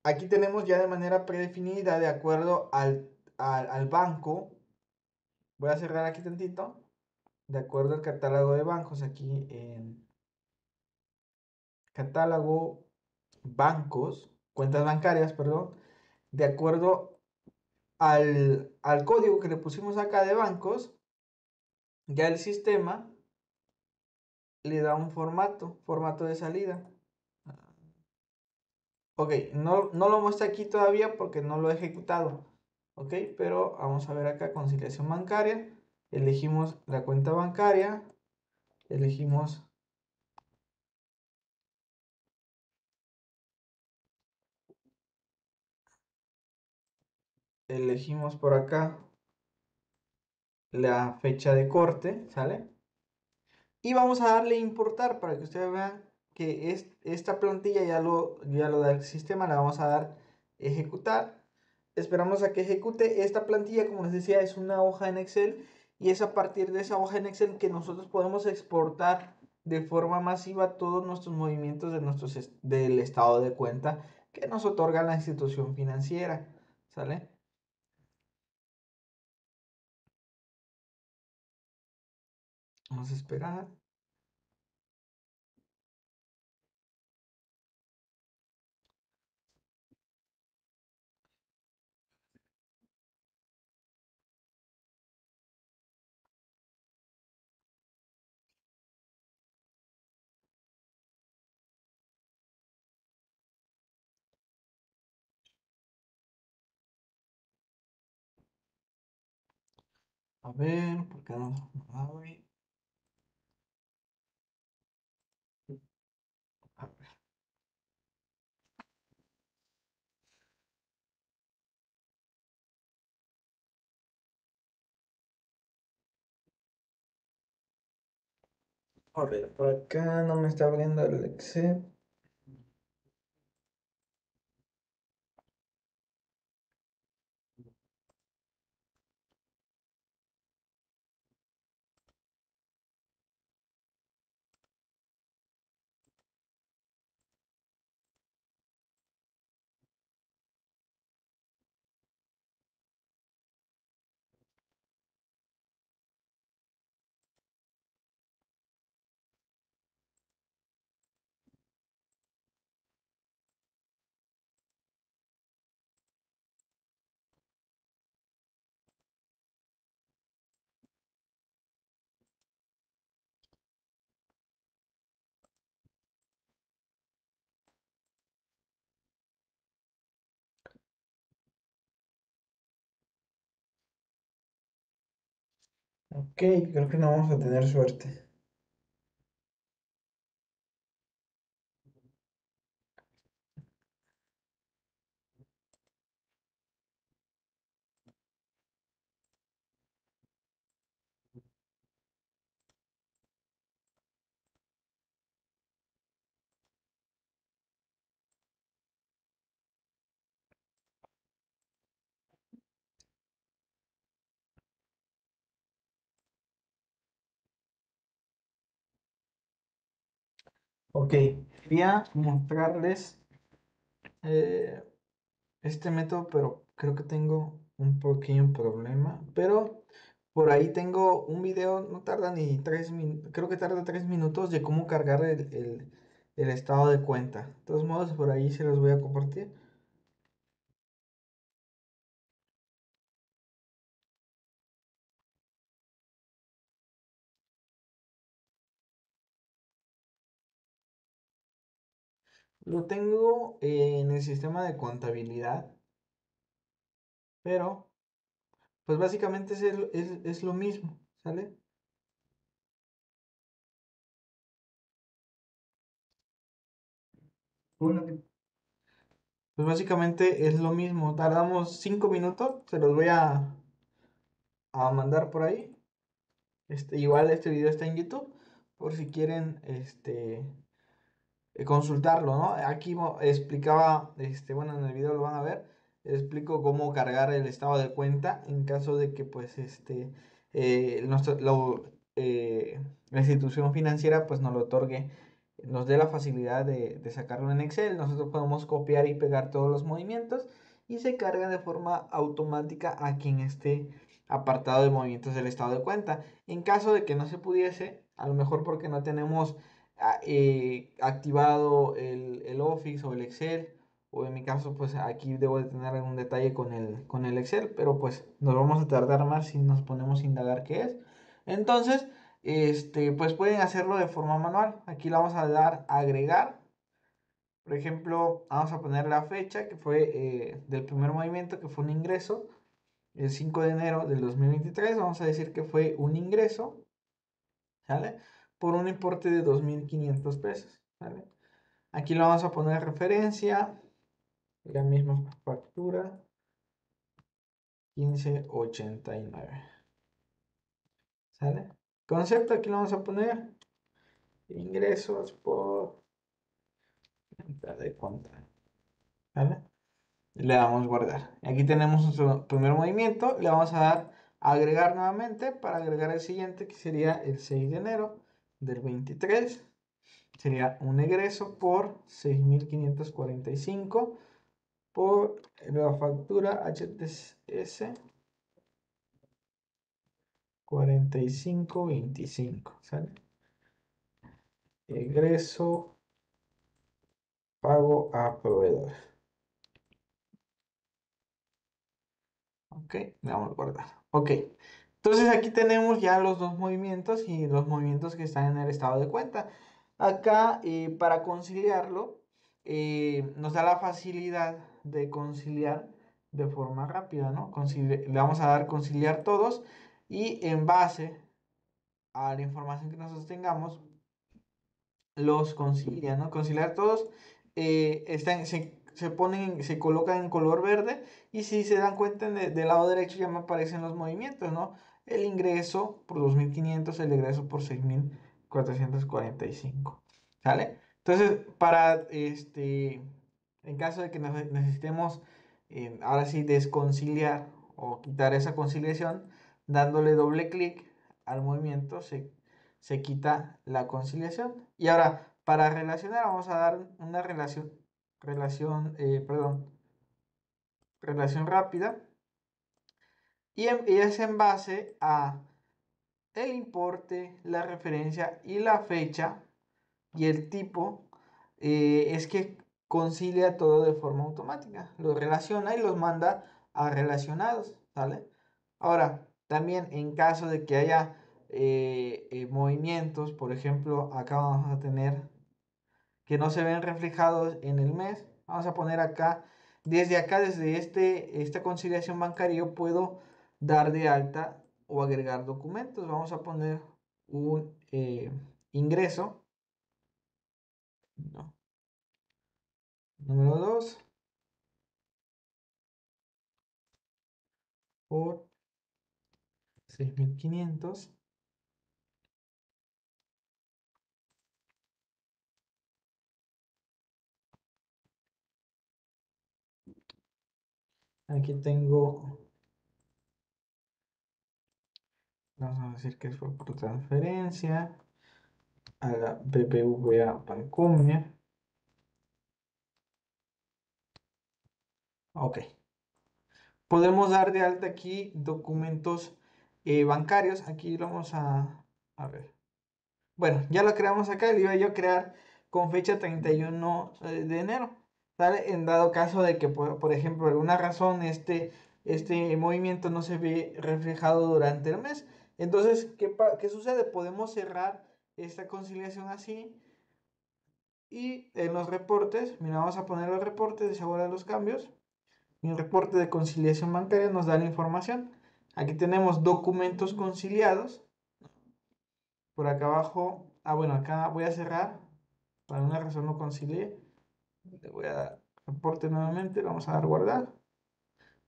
Speaker 1: Aquí tenemos ya de manera predefinida, de acuerdo al, banco, voy a cerrar aquí tantito, de acuerdo al catálogo de bancos, aquí en catálogo bancos, cuentas bancarias, perdón, de acuerdo al, al código que le pusimos acá de bancos, ya el sistema le da un formato, formato de salida. Ok, no, no lo muestra aquí todavía porque no lo he ejecutado. Ok, pero vamos a ver acá conciliación bancaria. Elegimos la cuenta bancaria. Elegimos elegimos por acá la fecha de corte, ¿sale? Y vamos a darle importar para que ustedes vean que es, esta plantilla ya lo, ya lo da el sistema, la vamos a dar ejecutar. Esperamos a que ejecute. Esta plantilla, como les decía, es una hoja en Excel y es a partir de esa hoja en Excel que nosotros podemos exportar de forma masiva todos nuestros movimientos de nuestros, del estado de cuenta que nos otorga la institución financiera. ¿Sale? Vamos a esperar. A ver, ¿por qué no A por acá no me está abriendo el Excel. Ok, creo que no vamos a tener suerte. Ok, quería mostrarles eh, este método, pero creo que tengo un pequeño problema. Pero Por ahí tengo un video, no tarda ni tres minutos, creo que tarda tres minutos de cómo cargar el, el estado de cuenta. De todos modos, por ahí se los voy a compartir. Lo tengo en el sistema de contabilidad, pero pues básicamente es, lo mismo, ¿sale? Pues básicamente es lo mismo. Tardamos 5 minutos. Se los voy a, a mandar por ahí. Este, igual este video está en YouTube. Por si quieren este, consultarlo, ¿no? Aquí explicaba, este, bueno, en el video lo van a ver, explico cómo cargar el estado de cuenta en caso de que, pues, este, eh, eh, la institución financiera, pues, nos lo otorgue, nos dé la facilidad de, sacarlo en Excel. Nosotros podemos copiar y pegar todos los movimientos y se carga de forma automática a quien esté apartado de movimientos del estado de cuenta. En caso de que no se pudiese, a lo mejor porque no tenemos eh, activado el, Office o el Excel, o en mi caso, pues aquí debo de tener algún detalle con el, con el Excel, pero pues nos vamos a tardar más si nos ponemos a indagar qué es. Entonces, este, pues pueden hacerlo de forma manual. Aquí le vamos a dar agregar. Por ejemplo, vamos a poner la fecha que fue eh, del primer movimiento, que fue un ingreso, el 5 de enero del 2023. Vamos a decir que fue un ingreso. ¿Sale? Por un importe de 2.500 pesos. ¿vale? Aquí lo vamos a poner referencia, la misma factura, 1589. ¿Sale? Concepto, aquí lo vamos a poner ingresos por venta de cuenta. ¿Vale? Le damos guardar. Aquí tenemos nuestro primer movimiento. Le vamos a dar agregar nuevamente para agregar el siguiente que sería el 6 de enero del 23 sería un egreso por 6.545 por la factura HTS 4525, ¿sale? Egreso pago a proveedor. Ok, vamos a guardar. Ok. Entonces aquí tenemos ya los dos movimientos y los movimientos que están en el estado de cuenta. Acá eh, para conciliarlo eh, nos da la facilidad de conciliar de forma rápida, ¿no? le vamos a dar conciliar todos y en base a la información que nosotros tengamos los concilia, ¿no? Conciliar todos eh, están, se, se, ponen, se colocan en color verde y si se dan cuenta del lado derecho ya me aparecen los movimientos, ¿no? El ingreso por 2.500, el egreso por 6.445. ¿Sale? Entonces, para este, en caso de que necesitemos, eh, ahora sí, desconciliar o quitar esa conciliación, dándole doble clic al movimiento, se, se quita la conciliación. Y ahora, para relacionar, vamos a dar una relación, relación, eh, perdón, relación rápida y, es en base a el importe, la referencia y la fecha y el tipo eh, es que concilia todo de forma automática. Los relaciona y los manda a relacionados, ¿sale? Ahora, también en caso de que haya eh, eh, movimientos, por ejemplo, acá vamos a tener que no se ven reflejados en el mes, vamos a poner acá, desde acá, desde este, esta conciliación bancaria, yo puedo dar de alta o agregar documentos. Vamos a poner un eh, ingreso. Número 2. Por 6500. Aquí tengo Vamos a decir que fue por transferencia a la BBVA Pancomia. Ok. Podemos dar de alta aquí documentos eh, bancarios. Aquí lo vamos a, a ver. Bueno, ya lo creamos acá, lo iba yo a crear con fecha 31 eh, de enero. En dado caso de que, por, por ejemplo, alguna razón este, este movimiento no se ve reflejado durante el mes. Entonces, ¿qué, ¿qué sucede? Podemos cerrar esta conciliación así. Y en los reportes, mira, vamos a poner los reportes de seguro de los cambios. Y el reporte de conciliación bancaria nos da la información. Aquí tenemos documentos conciliados. Por acá abajo, ah bueno, acá voy a cerrar. Por alguna razón no concilié. Le voy a dar reporte nuevamente, vamos a dar guardar.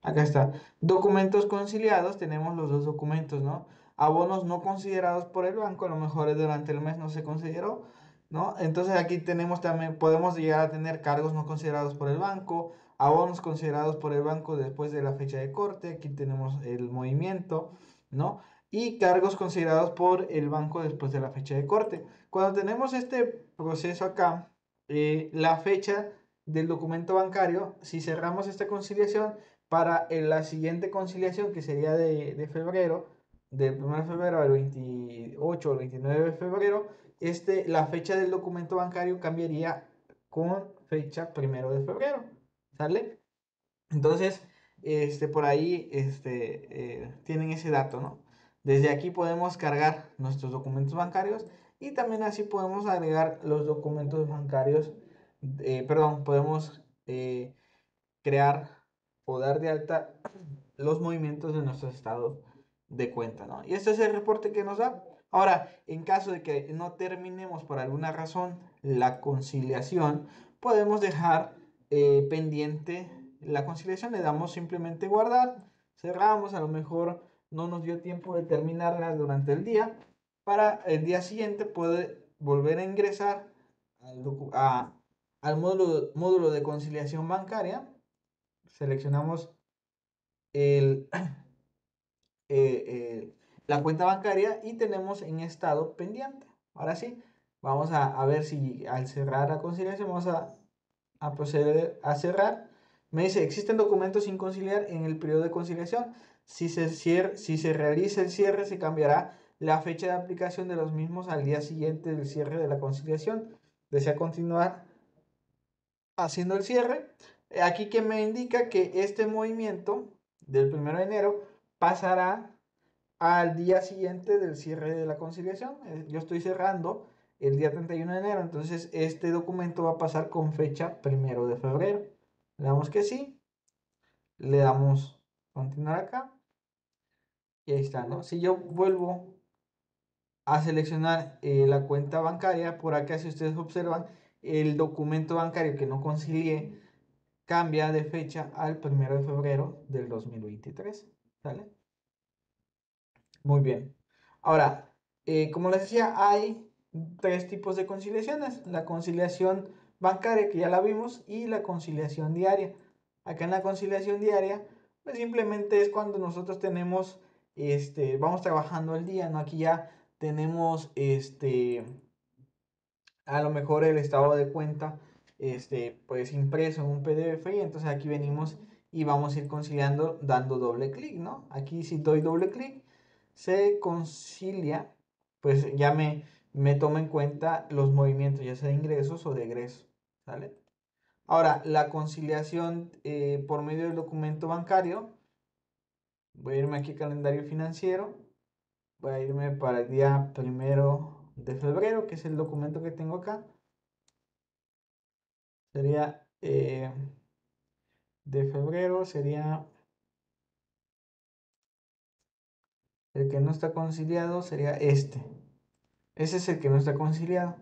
Speaker 1: Acá está. Documentos conciliados, tenemos los dos documentos, ¿no? Abonos no considerados por el banco, a lo mejor durante el mes no se consideró, ¿no? Entonces aquí tenemos también, podemos llegar a tener cargos no considerados por el banco, abonos considerados por el banco después de la fecha de corte, aquí tenemos el movimiento, ¿no? Y cargos considerados por el banco después de la fecha de corte. Cuando tenemos este proceso acá, eh, la fecha del documento bancario, si cerramos esta conciliación, para la siguiente conciliación, que sería de, de febrero, del 1 de febrero al 28 o 29 de febrero, este, la fecha del documento bancario cambiaría con fecha 1 de febrero. ¿Sale? Entonces, este, por ahí este, eh, tienen ese dato, ¿no? Desde aquí podemos cargar nuestros documentos bancarios y también así podemos agregar los documentos bancarios, eh, perdón, podemos eh, crear o dar de alta los movimientos de nuestro estado de cuenta, ¿no? Y este es el reporte que nos da. Ahora, en caso de que no terminemos por alguna razón la conciliación, podemos dejar eh, pendiente la conciliación, le damos simplemente guardar, cerramos, a lo mejor no nos dio tiempo de terminarla durante el día, para el día siguiente puede volver a ingresar al, módulo de conciliación bancaria seleccionamos el, eh, la cuenta bancaria y tenemos en estado pendiente. Ahora sí, vamos a, ver si al cerrar la conciliación vamos a, proceder a cerrar. Me dice, existen documentos sin conciliar en el periodo de conciliación. Si se, si se realiza el cierre, se cambiará la fecha de aplicación de los mismos al día siguiente del cierre de la conciliación. Desea continuar haciendo el cierre. Aquí que me indica que este movimiento del 1 de enero pasará al día siguiente del cierre de la conciliación. Eh, yo estoy cerrando el día 31 de enero, entonces este documento va a pasar con fecha 1 de febrero. Le damos que sí, le damos continuar acá y ahí está, ¿no? Si yo vuelvo a seleccionar eh, la cuenta bancaria, por acá si ustedes observan, el documento bancario que no concilié cambia de fecha al 1 de febrero del 2023. ¿Sale? Muy bien. Ahora, eh, como les decía, hay tres tipos de conciliaciones. La conciliación bancaria, que ya la vimos, y la conciliación diaria. Acá en la conciliación diaria, pues simplemente es cuando nosotros tenemos, este, vamos trabajando el día, ¿no? Aquí ya tenemos, este, a lo mejor el estado de cuenta este, pues impreso en un PDF y entonces aquí venimos y vamos a ir conciliando dando doble clic, ¿no? Aquí si doy doble clic, se concilia, pues ya me, me toma en cuenta los movimientos, ya sea de ingresos o de egresos, ¿sale? Ahora, la conciliación eh, por medio del documento bancario, voy a irme aquí calendario financiero, voy a irme para el día primero de febrero, que es el documento que tengo acá, sería eh, de febrero, sería el que no está conciliado, sería este. Ese es el que no está conciliado.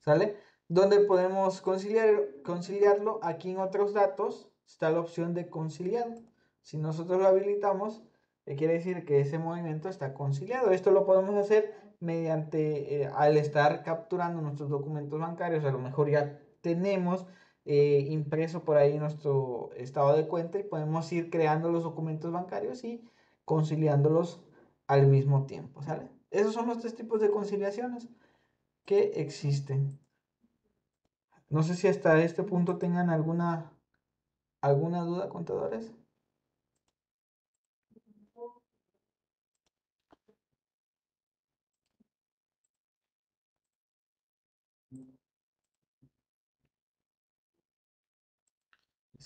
Speaker 1: ¿Sale? ¿Dónde podemos conciliar, conciliarlo? Aquí en otros datos está la opción de conciliado. Si nosotros lo habilitamos, quiere decir que ese movimiento está conciliado. Esto lo podemos hacer mediante, eh, al estar capturando nuestros documentos bancarios, a lo mejor ya tenemos eh, impreso por ahí nuestro estado de cuenta y podemos ir creando los documentos bancarios y conciliándolos al mismo tiempo, ¿sale? Esos son los tres tipos de conciliaciones que existen. No sé si hasta este punto tengan alguna, alguna duda, contadores.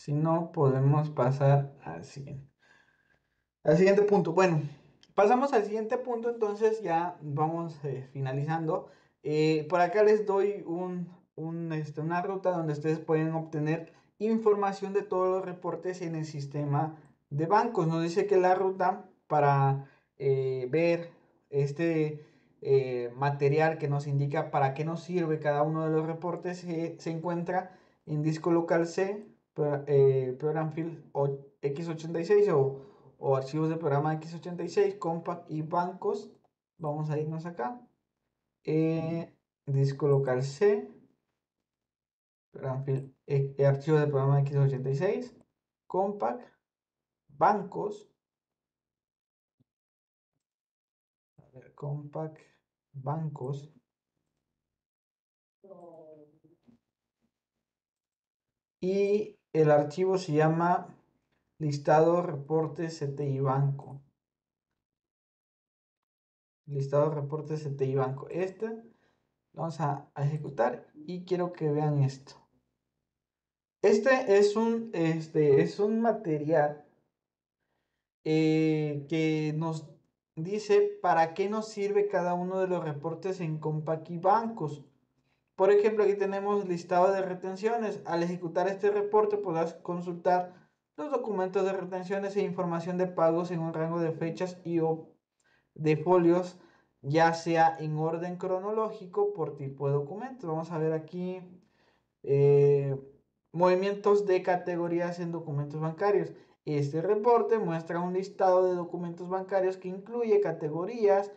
Speaker 1: Si no, podemos pasar al siguiente. Al siguiente punto. Bueno, pasamos al siguiente punto, entonces ya vamos eh, finalizando. Eh, por acá les doy un, este, una ruta donde ustedes pueden obtener información de todos los reportes en el sistema de bancos. Nos dice que la ruta para eh, ver este eh, material que nos indica para qué nos sirve cada uno de los reportes se encuentra en disco local C, eh, Program Field X86 o, o archivos de programa X86, Compact y bancos. Vamos a irnos acá. disco local C, archivo de programa X86, Compact, bancos, Compact, bancos. Y el archivo se llama listado reportes CTI banco. Listado reportes CTI banco. Este vamos a, ejecutar y quiero que vean esto. Este es un, este, es un material eh, que nos dice para qué nos sirve cada uno de los reportes en Compact y bancos. Por ejemplo, aquí tenemos listado de retenciones. Al ejecutar este reporte podrás consultar los documentos de retenciones e información de pagos en un rango de fechas y o de folios, ya sea en orden cronológico por tipo de documento. Vamos a ver aquí eh, movimientos de categorías en documentos bancarios. Este reporte muestra un listado de documentos bancarios que incluye categorías,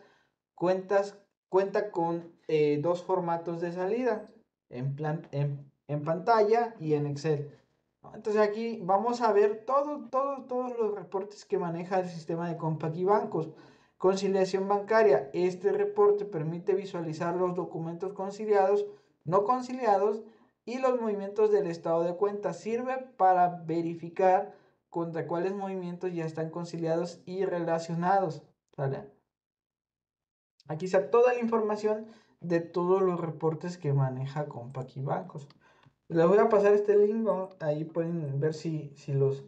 Speaker 1: cuentas, cuenta con eh, dos formatos de salida, en, en, pantalla y en Excel. Entonces aquí vamos a ver todo, todo, todos los reportes que maneja el sistema de Compact y bancos. Conciliación bancaria. Este reporte permite visualizar los documentos conciliados, no conciliados y los movimientos del estado de cuenta. Sirve para verificar contra cuáles movimientos ya están conciliados y relacionados. Aquí está toda la información de todos los reportes que maneja Compact y Bancos. Les voy a pasar este link, ahí pueden ver si, si los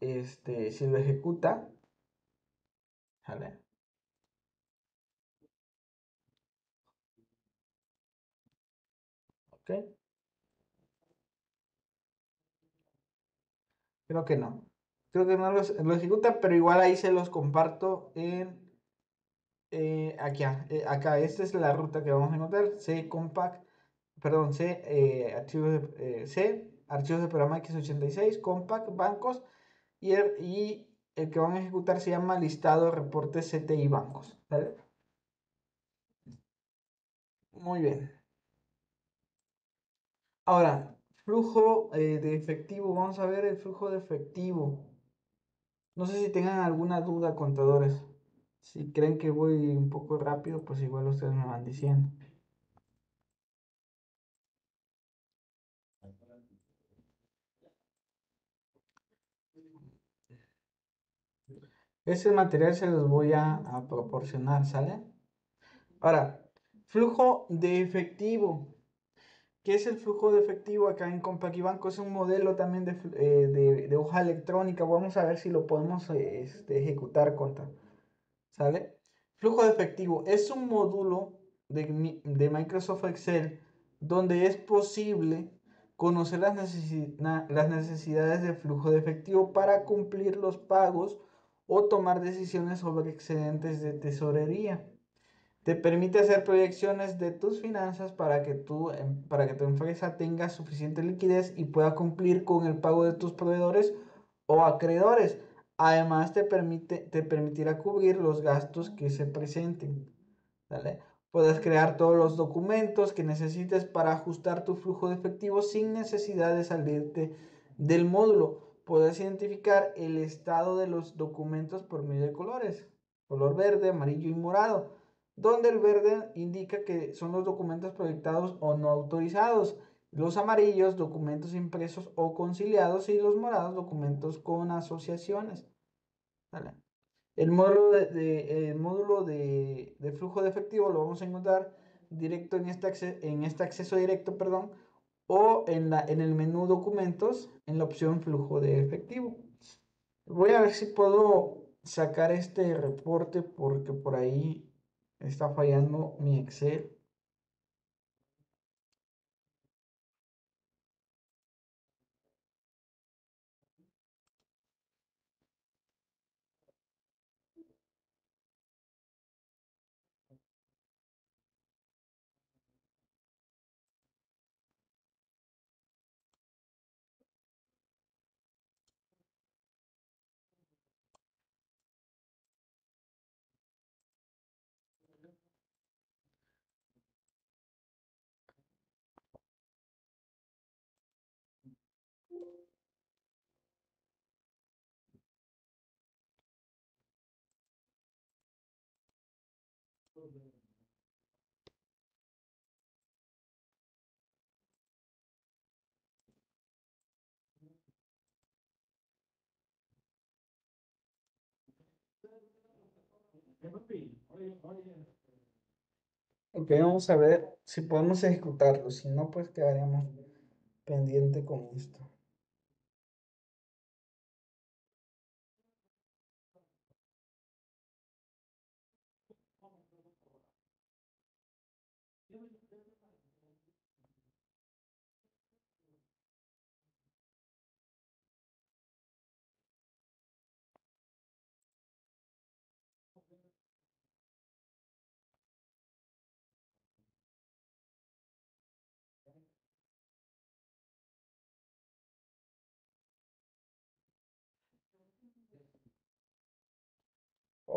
Speaker 1: este, si lo ejecuta. ¿Vale? Ok. Creo que no. Creo que no los, ejecuta, pero igual ahí se los comparto en eh, aquí, eh, acá. Esta es la ruta que vamos a encontrar. C compact, perdón, C eh, archivos de, C archivos de programa x86, compact, bancos y el, que van a ejecutar se llama listado reportes CTI bancos. Muy bien. Ahora, Flujo de efectivo. Vamos a ver el flujo de efectivo. No sé si tengan alguna duda, contadores. Si creen que voy un poco rápido, pues igual ustedes me van diciendo. Ese material se los voy a, proporcionar, ¿sale? Ahora, flujo de efectivo. ¿Qué es el flujo de efectivo acá en Banco? Es un modelo también eh, de, hoja electrónica. Vamos a ver si lo podemos este, ejecutar contra. ¿Sale? Flujo de efectivo es un módulo de, Microsoft Excel donde es posible conocer las, necesidades de flujo de efectivo para cumplir los pagos o tomar decisiones sobre excedentes de tesorería. Te permite hacer proyecciones de tus finanzas para que, em, para que tu empresa tenga suficiente liquidez y pueda cumplir con el pago de tus proveedores o acreedores. Además, te, permite, te permitirá cubrir los gastos que se presenten. Puedes crear todos los documentos que necesites para ajustar tu flujo de efectivo sin necesidad de salirte del módulo. Puedes identificar el estado de los documentos por medio de colores, color verde, amarillo y morado donde el verde indica que son los documentos proyectados o no autorizados, los amarillos documentos impresos o conciliados y los morados documentos con asociaciones. El módulo, de, módulo de, flujo de efectivo lo vamos a encontrar directo en este, en este acceso directo, perdón, o en, la, en el menú documentos en la opción flujo de efectivo. Voy a ver si puedo sacar este reporte porque por ahí está fallando mi Excel. Ok, vamos a ver si podemos ejecutarlo. Si no, pues quedaríamos pendiente con esto.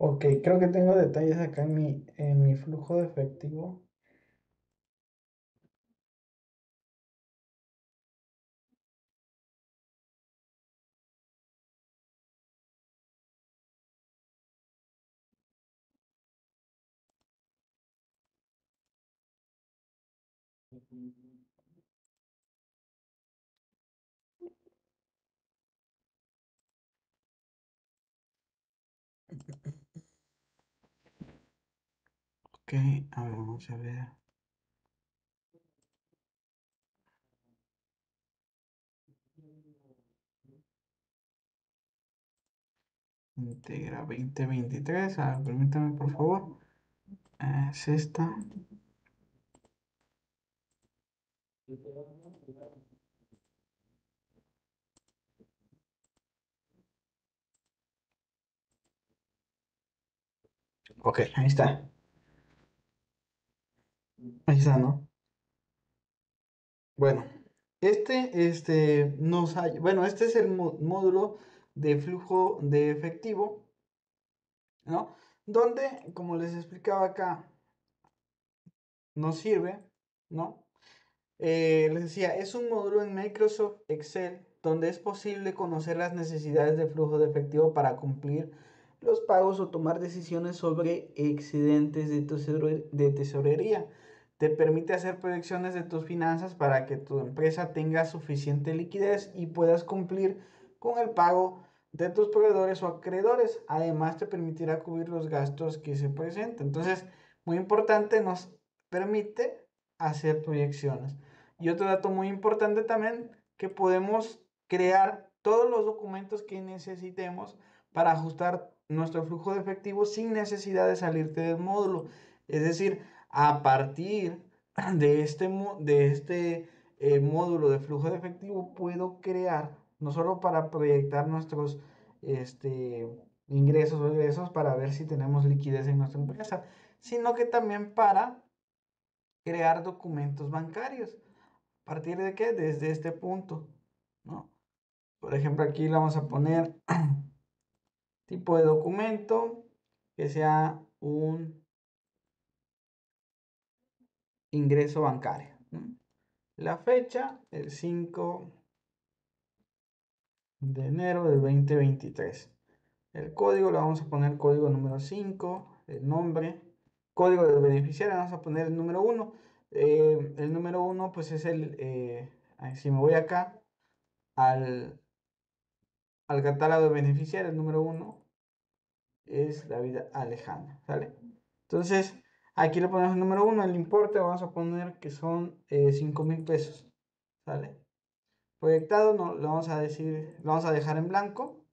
Speaker 1: Ok, creo que tengo detalles acá en mi, en mi flujo de efectivo. Ok, a ver, vamos a ver. Integra 2023. A ver, permítame por favor. Es esta. Ok, ahí está. Ahí ¿no? Bueno, este, este, nos bueno, este es el módulo de flujo de efectivo, ¿no? Donde, como les explicaba acá, nos sirve, ¿no? Eh, les decía, es un módulo en Microsoft Excel donde es posible conocer las necesidades de flujo de efectivo para cumplir los pagos o tomar decisiones sobre excedentes de, de tesorería. Te permite hacer proyecciones de tus finanzas para que tu empresa tenga suficiente liquidez y puedas cumplir con el pago de tus proveedores o acreedores. Además, te permitirá cubrir los gastos que se presenten. Entonces, muy importante, nos permite hacer proyecciones. Y otro dato muy importante también, que podemos crear todos los documentos que necesitemos para ajustar nuestro flujo de efectivo sin necesidad de salirte del módulo. Es decir, a partir de este, de este eh, módulo de flujo de efectivo puedo crear, no solo para proyectar nuestros este, ingresos o egresos para ver si tenemos liquidez en nuestra empresa, sino que también para crear documentos bancarios. ¿A partir de qué? Desde este punto, ¿no? Por ejemplo, aquí le vamos a poner tipo de documento que sea un ingreso bancario. La fecha, el 5 de enero del 2023. El código, le vamos a poner código número 5, el nombre, código del beneficiario, vamos a poner el número 1. Eh, el número 1 pues es el, eh, si me voy acá al, al catálogo de beneficiarios, el número 1 es David Alejandro, ¿sale? Entonces, aquí le ponemos el número 1, el importe vamos a poner que son 5 eh, mil pesos, ¿sale? Proyectado, no, lo vamos a decir, lo vamos a dejar en blanco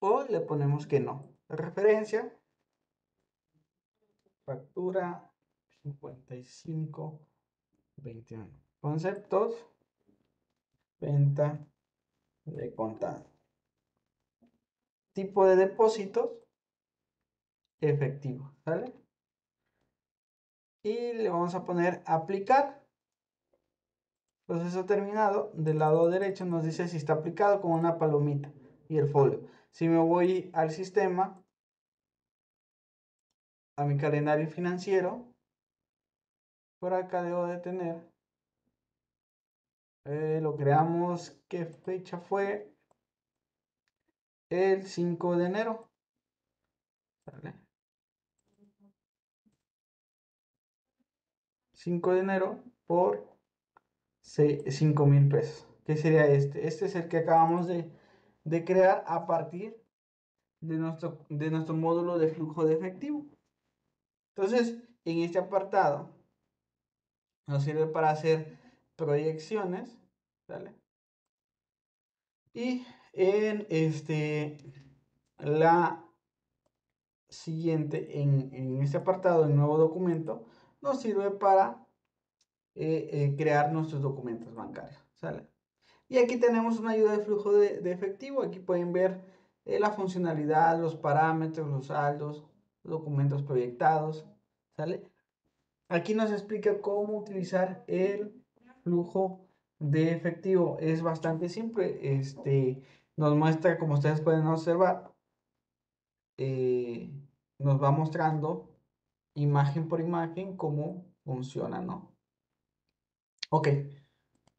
Speaker 1: o le ponemos que no. referencia, factura 55, 21. Conceptos, venta de contado. Tipo de depósitos, efectivo, ¿sale? Y le vamos a poner aplicar. Proceso terminado. Del lado derecho nos dice si está aplicado con una palomita y el folio. Si me voy al sistema, a mi calendario financiero, por acá debo de tener, eh, lo creamos, ¿qué fecha fue? El 5 de enero. 5 de enero por 5 mil pesos. ¿Qué sería este? Este es el que acabamos de, de crear a partir de nuestro, de nuestro módulo de flujo de efectivo. Entonces, en este apartado nos sirve para hacer proyecciones, ¿vale? Y en este, la siguiente, en, en este apartado, el nuevo documento, nos sirve para eh, eh, crear nuestros documentos bancarios, ¿sale? Y aquí tenemos una ayuda de flujo de, efectivo, aquí pueden ver eh, la funcionalidad, los parámetros, los saldos, documentos proyectados, ¿sale? Aquí nos explica cómo utilizar el flujo de efectivo. Es bastante simple. Este, nos muestra, como ustedes pueden observar, nos va mostrando imagen por imagen cómo funciona, ¿no? Ok,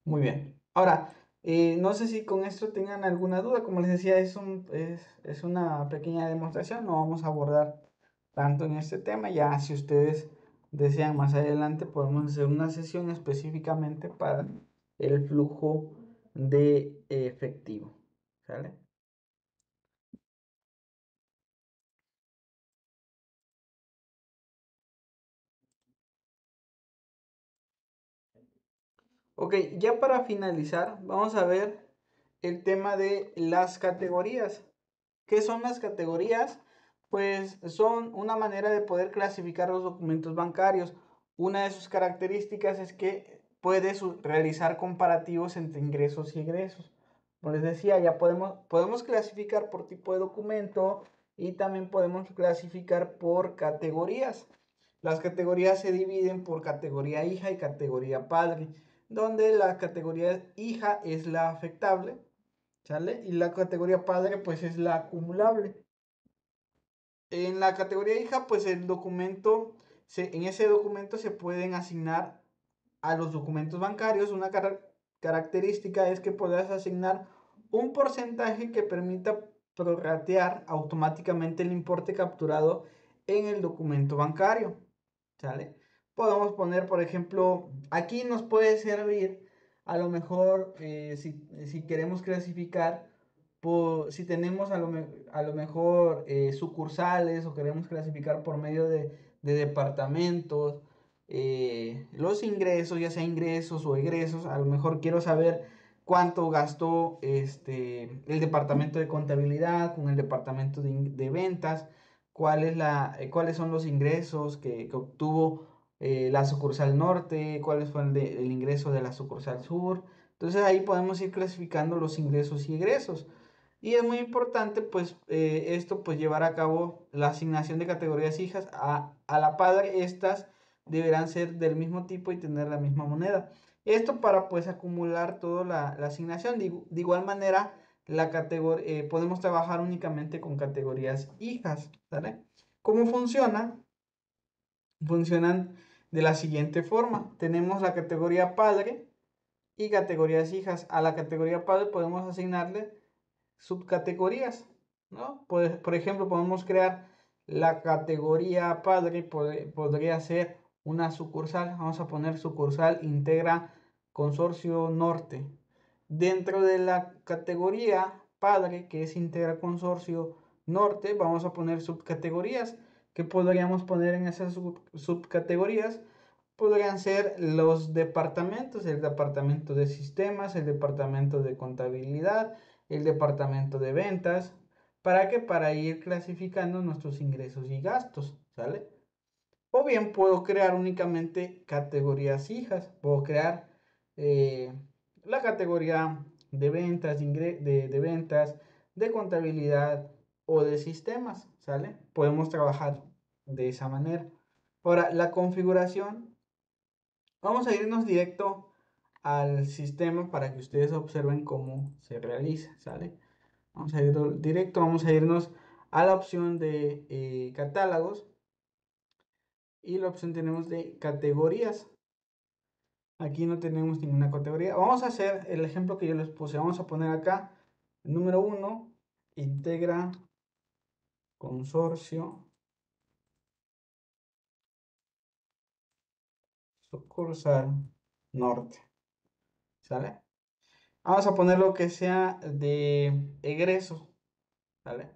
Speaker 1: muy bien. Ahora, eh, no sé si con esto tengan alguna duda, como les decía, es, un, es, una pequeña demostración, no vamos a abordar tanto en este tema, ya si ustedes desean más adelante podemos hacer una sesión específicamente para el flujo de efectivo, ¿sale? Ok, ya para finalizar, vamos a ver el tema de las categorías. ¿Qué son las categorías? Pues son una manera de poder clasificar los documentos bancarios. Una de sus características es que puedes realizar comparativos entre ingresos y egresos. Como les decía, ya podemos, podemos clasificar por tipo de documento y también podemos clasificar por categorías. Las categorías se dividen por categoría hija y categoría padre donde la categoría hija es la afectable, ¿sale? Y la categoría padre pues es la acumulable. En la categoría hija pues el documento, se, en ese documento se pueden asignar a los documentos bancarios una característica es que podrás asignar un porcentaje que permita prorratear automáticamente el importe capturado en el documento bancario, ¿sale? Podemos poner, por ejemplo, aquí nos puede servir, a lo mejor, eh, si, queremos clasificar, si tenemos a lo, a lo mejor eh, sucursales o queremos clasificar por medio de, departamentos, eh, los ingresos, ya sea ingresos o egresos, a lo mejor quiero saber cuánto gastó este, el departamento de contabilidad con el departamento de, ventas, cuál es la, cuáles son los ingresos que, que obtuvo eh, la sucursal norte, cuáles fueron el, ingreso de la sucursal sur. Entonces ahí podemos ir clasificando los ingresos y egresos. Y es muy importante pues eh, esto pues llevar a cabo la asignación de categorías hijas a, a la padre estas deberán ser del mismo tipo y tener la misma moneda. Esto para pues acumular toda la, asignación. De, igual manera, la eh, podemos trabajar únicamente con categorías hijas. ¿Cómo funciona? Funcionan de la siguiente forma. Tenemos la categoría padre y categorías hijas. A la categoría padre podemos asignarle subcategorías. ¿no? por ejemplo, podemos crear la categoría padre, podría ser una sucursal. Vamos a poner sucursal integra consorcio norte. Dentro de la categoría padre, que es integra consorcio norte, vamos a poner subcategorías. Que podríamos poner en esas subcategorías? Podrían ser los departamentos, el departamento de sistemas, el departamento de contabilidad, el departamento de ventas. ¿Para qué? Para ir clasificando nuestros ingresos y gastos, ¿sale? O bien puedo crear únicamente categorías hijas. Puedo crear eh, la categoría de ventas, de, de ventas, de contabilidad o de sistemas, ¿sale? Podemos trabajar de esa manera. Ahora, la configuración, vamos a irnos directo al sistema para que ustedes observen cómo se realiza, ¿sale? Vamos a ir directo, vamos a irnos a la opción de eh, catálogos y la opción tenemos de categorías. Aquí no tenemos ninguna categoría. Vamos a hacer el ejemplo que yo les puse. Vamos a poner acá, número 1, integra consorcio sucursal norte. ¿Sale? Vamos a poner lo que sea de egreso. ¿Vale?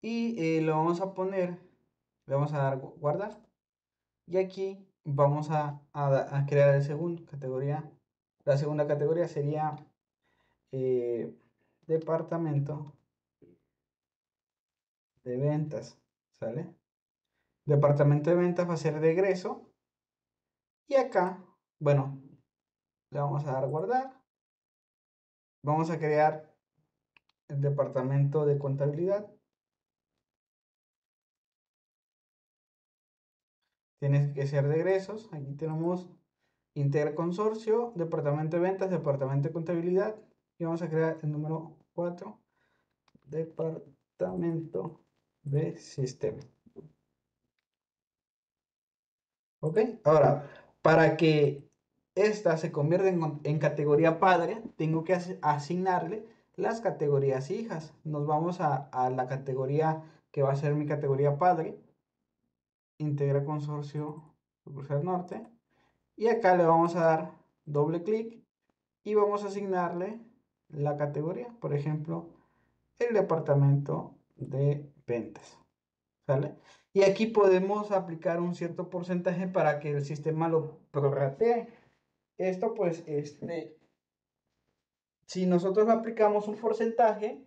Speaker 1: Y eh, lo vamos a poner, le vamos a dar guardar. Y aquí vamos a, crear el segundo categoría. La segunda categoría sería eh, departamento de ventas. ¿Sale? Departamento de ventas va a ser de egreso. Y acá, bueno, le vamos a dar guardar. Vamos a crear el departamento de contabilidad. Tiene que ser de egresos. Aquí tenemos Integra Consorcio, Departamento de Ventas, Departamento de Contabilidad. Y vamos a crear el número 4, Departamento de Sistema. ¿Ok? Ahora, para que esta se convierte en, categoría padre, tengo que asignarle las categorías hijas. Nos vamos a, la categoría que va a ser mi categoría padre. Integra consorcio sucursal norte. Y acá le vamos a dar doble clic y vamos a asignarle la categoría. Por ejemplo, el departamento de ventas. ¿Sale? Y aquí podemos aplicar un cierto porcentaje para que el sistema lo prorratee esto pues, este, si nosotros aplicamos un porcentaje,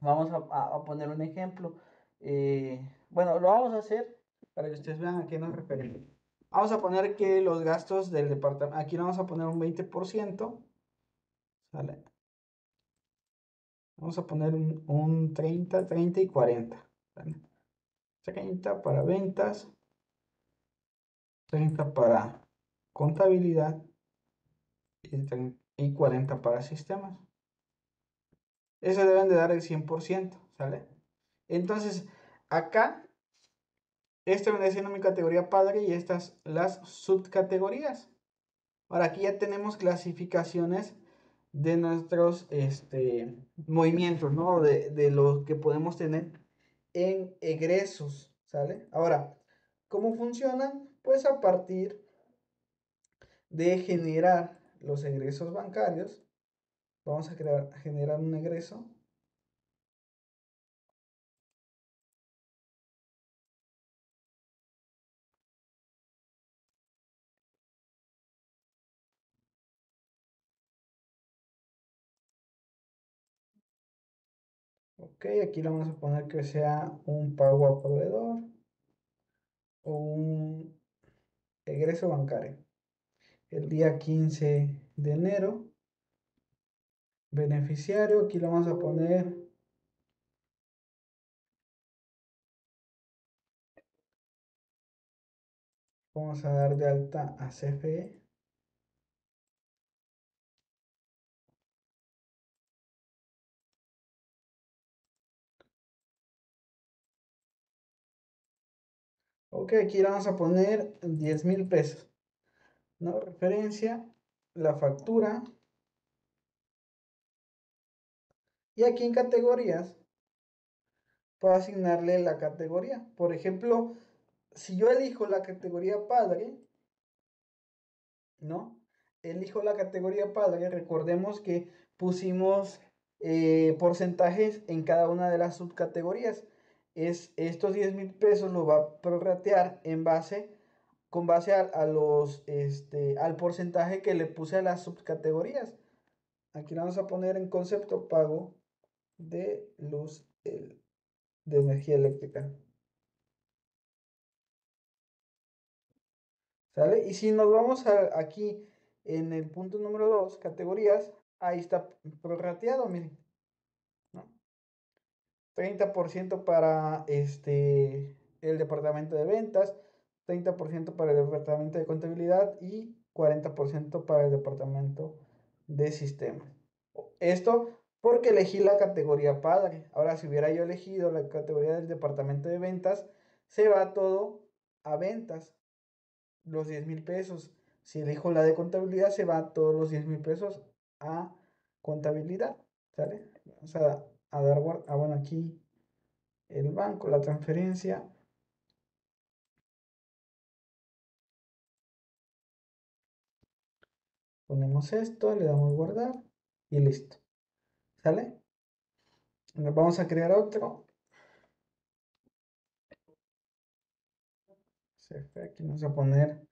Speaker 1: vamos a, poner un ejemplo. Eh, bueno, lo vamos a hacer para que ustedes vean a qué nos referimos. Vamos a poner que los gastos del departamento, aquí vamos a poner un 20%, ¿sale? Vamos a poner un, 30, 30 y 40. 30 para ventas, 30 para contabilidad y 40 para sistemas. Eso deben de dar el 100%, ¿sale? Entonces, acá, esta viene siendo mi categoría padre y estas las subcategorías. Ahora aquí ya tenemos clasificaciones de nuestros este, movimientos, ¿no? De, de lo que podemos tener en egresos, ¿sale? Ahora, ¿cómo funcionan? Pues a partir de generar los egresos bancarios, vamos a, crear, generar un egreso. Ok, aquí le vamos a poner que sea un pago a proveedor o un egreso bancario el día 15 de enero. Beneficiario, aquí lo vamos a poner Vamos a dar de alta a CFE. Ok, aquí le vamos a poner 10 mil pesos. ¿No? Referencia, la factura. Y aquí en categorías, puedo asignarle la categoría. Por ejemplo, si yo elijo la categoría padre, ¿no? Elijo la categoría padre, recordemos que pusimos eh, porcentajes en cada una de las subcategorías. Es, estos 10 mil pesos lo va a prorratear en base, con base a, los, este, al porcentaje que le puse a las subcategorías. Aquí vamos a poner en concepto pago de luz de energía eléctrica. ¿Sale? Y si nos vamos a, aquí en el punto número 2, categorías, ahí está prorrateado, miren. 30% para este, el departamento de ventas, 30% para el departamento de contabilidad y 40% para el departamento de sistemas. Esto porque elegí la categoría padre. Ahora, si hubiera yo elegido la categoría del departamento de ventas, se va todo a ventas, los 10 mil pesos. Si elijo la de contabilidad, se va todos los 10 mil pesos a contabilidad. ¿Sale? Vamos a, a dar, ah, bueno, aquí el banco, la transferencia. Ponemos esto, le damos guardar y listo. ¿Sale? vamos a crear otro. Aquí vamos a poner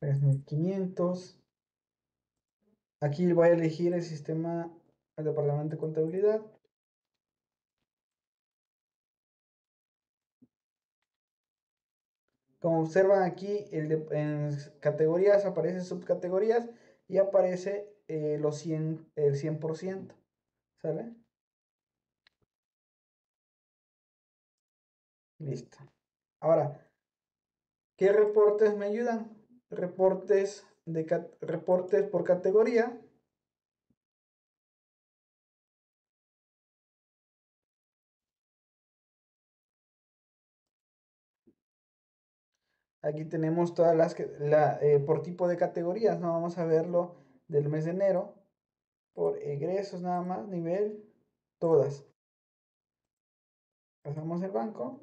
Speaker 1: 3500. Aquí voy a elegir el sistema, el departamento de contabilidad. Como observan aquí, el en categorías aparece subcategorías y aparece eh, los 100, el 100%. ¿Sale? Listo. Ahora, ¿qué reportes me ayudan? Reportes, de, reportes por categoría. Aquí tenemos todas las que, la, eh, por tipo de categorías, ¿no? Vamos a verlo del mes de enero por egresos nada más, nivel, todas. Pasamos el banco.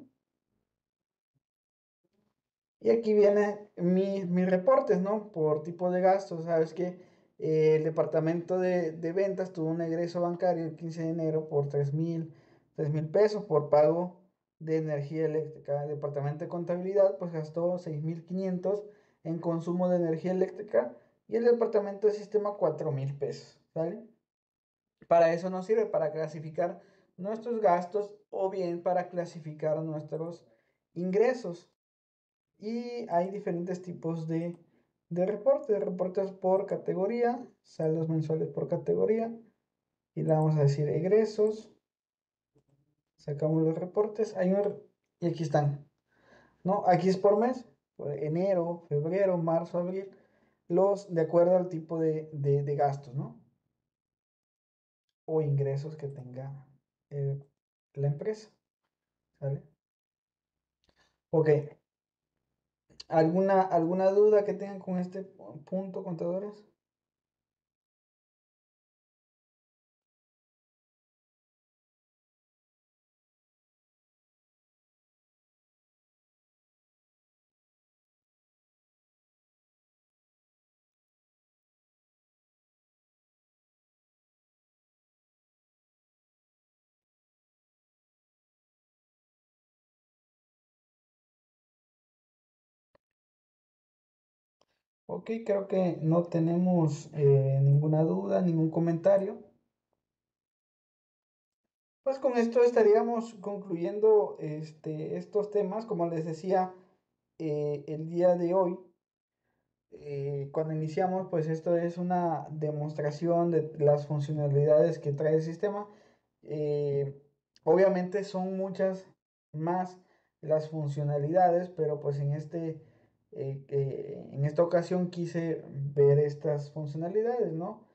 Speaker 1: Y aquí vienen mis reportes, ¿no? Por tipo de gastos. Sabes que eh, el departamento de, ventas tuvo un egreso bancario el 15 de enero por 3 mil pesos por pago de energía eléctrica. El departamento de contabilidad pues gastó 6.500 en consumo de energía eléctrica y el departamento de sistema 4.000 pesos. Para eso nos sirve, para clasificar nuestros gastos o bien para clasificar nuestros ingresos. Y hay diferentes tipos de, de reportes, reportes por categoría, saldos mensuales por categoría. Y le vamos a decir egresos. Sacamos los reportes. Hay y aquí están. ¿no? Aquí es por mes, enero, febrero, marzo, abril, los de acuerdo al tipo de, de gastos, ¿no? o ingresos que tenga eh, la empresa. ¿Sale? Ok. ¿Alguna, ¿Alguna duda que tengan con este punto, contadores? Ok, creo que no tenemos eh, ninguna duda, ningún comentario. Pues con esto estaríamos concluyendo este, estos temas, como les decía eh, el día de hoy. Eh, cuando iniciamos, pues esto es una demostración de las funcionalidades que trae el sistema. obviamente son muchas más las funcionalidades, pero pues en este
Speaker 2: en esta ocasión quise ver estas funcionalidades, ¿no?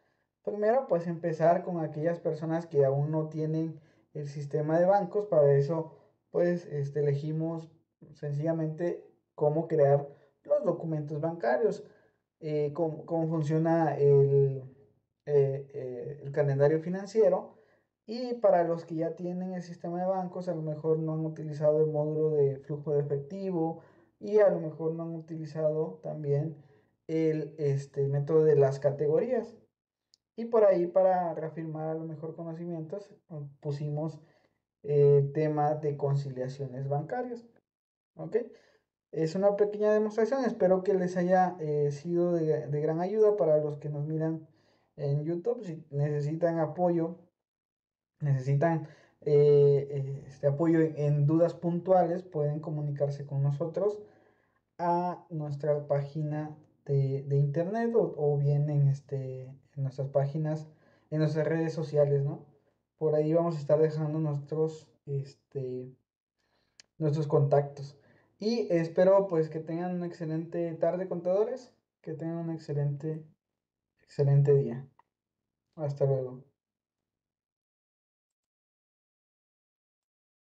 Speaker 2: Primero, pues empezar con aquellas personas que aún no tienen el sistema de bancos. Para eso, pues este, elegimos sencillamente cómo crear los documentos bancarios, eh, cómo, funciona el, eh, eh, el calendario financiero. Y para los que ya tienen el sistema de bancos, a lo mejor no han utilizado el módulo de flujo de efectivo y a lo mejor no han utilizado también el este, método de las categorías. Y por ahí para reafirmar a lo mejor conocimientos pusimos eh, tema de conciliaciones bancarias. ¿Ok? Es una pequeña demostración, espero que les haya eh, sido de, gran ayuda para los que nos miran en YouTube. Si necesitan apoyo, necesitan eh, este apoyo en dudas puntuales, pueden comunicarse con nosotros a nuestra página de, internet o, bien en, este, en nuestras páginas, en nuestras redes sociales, ¿no? Por ahí vamos a estar dejando nuestros, este, nuestros contactos. Y espero pues que tengan una excelente tarde, contadores, que tengan un excelente, excelente día. Hasta luego.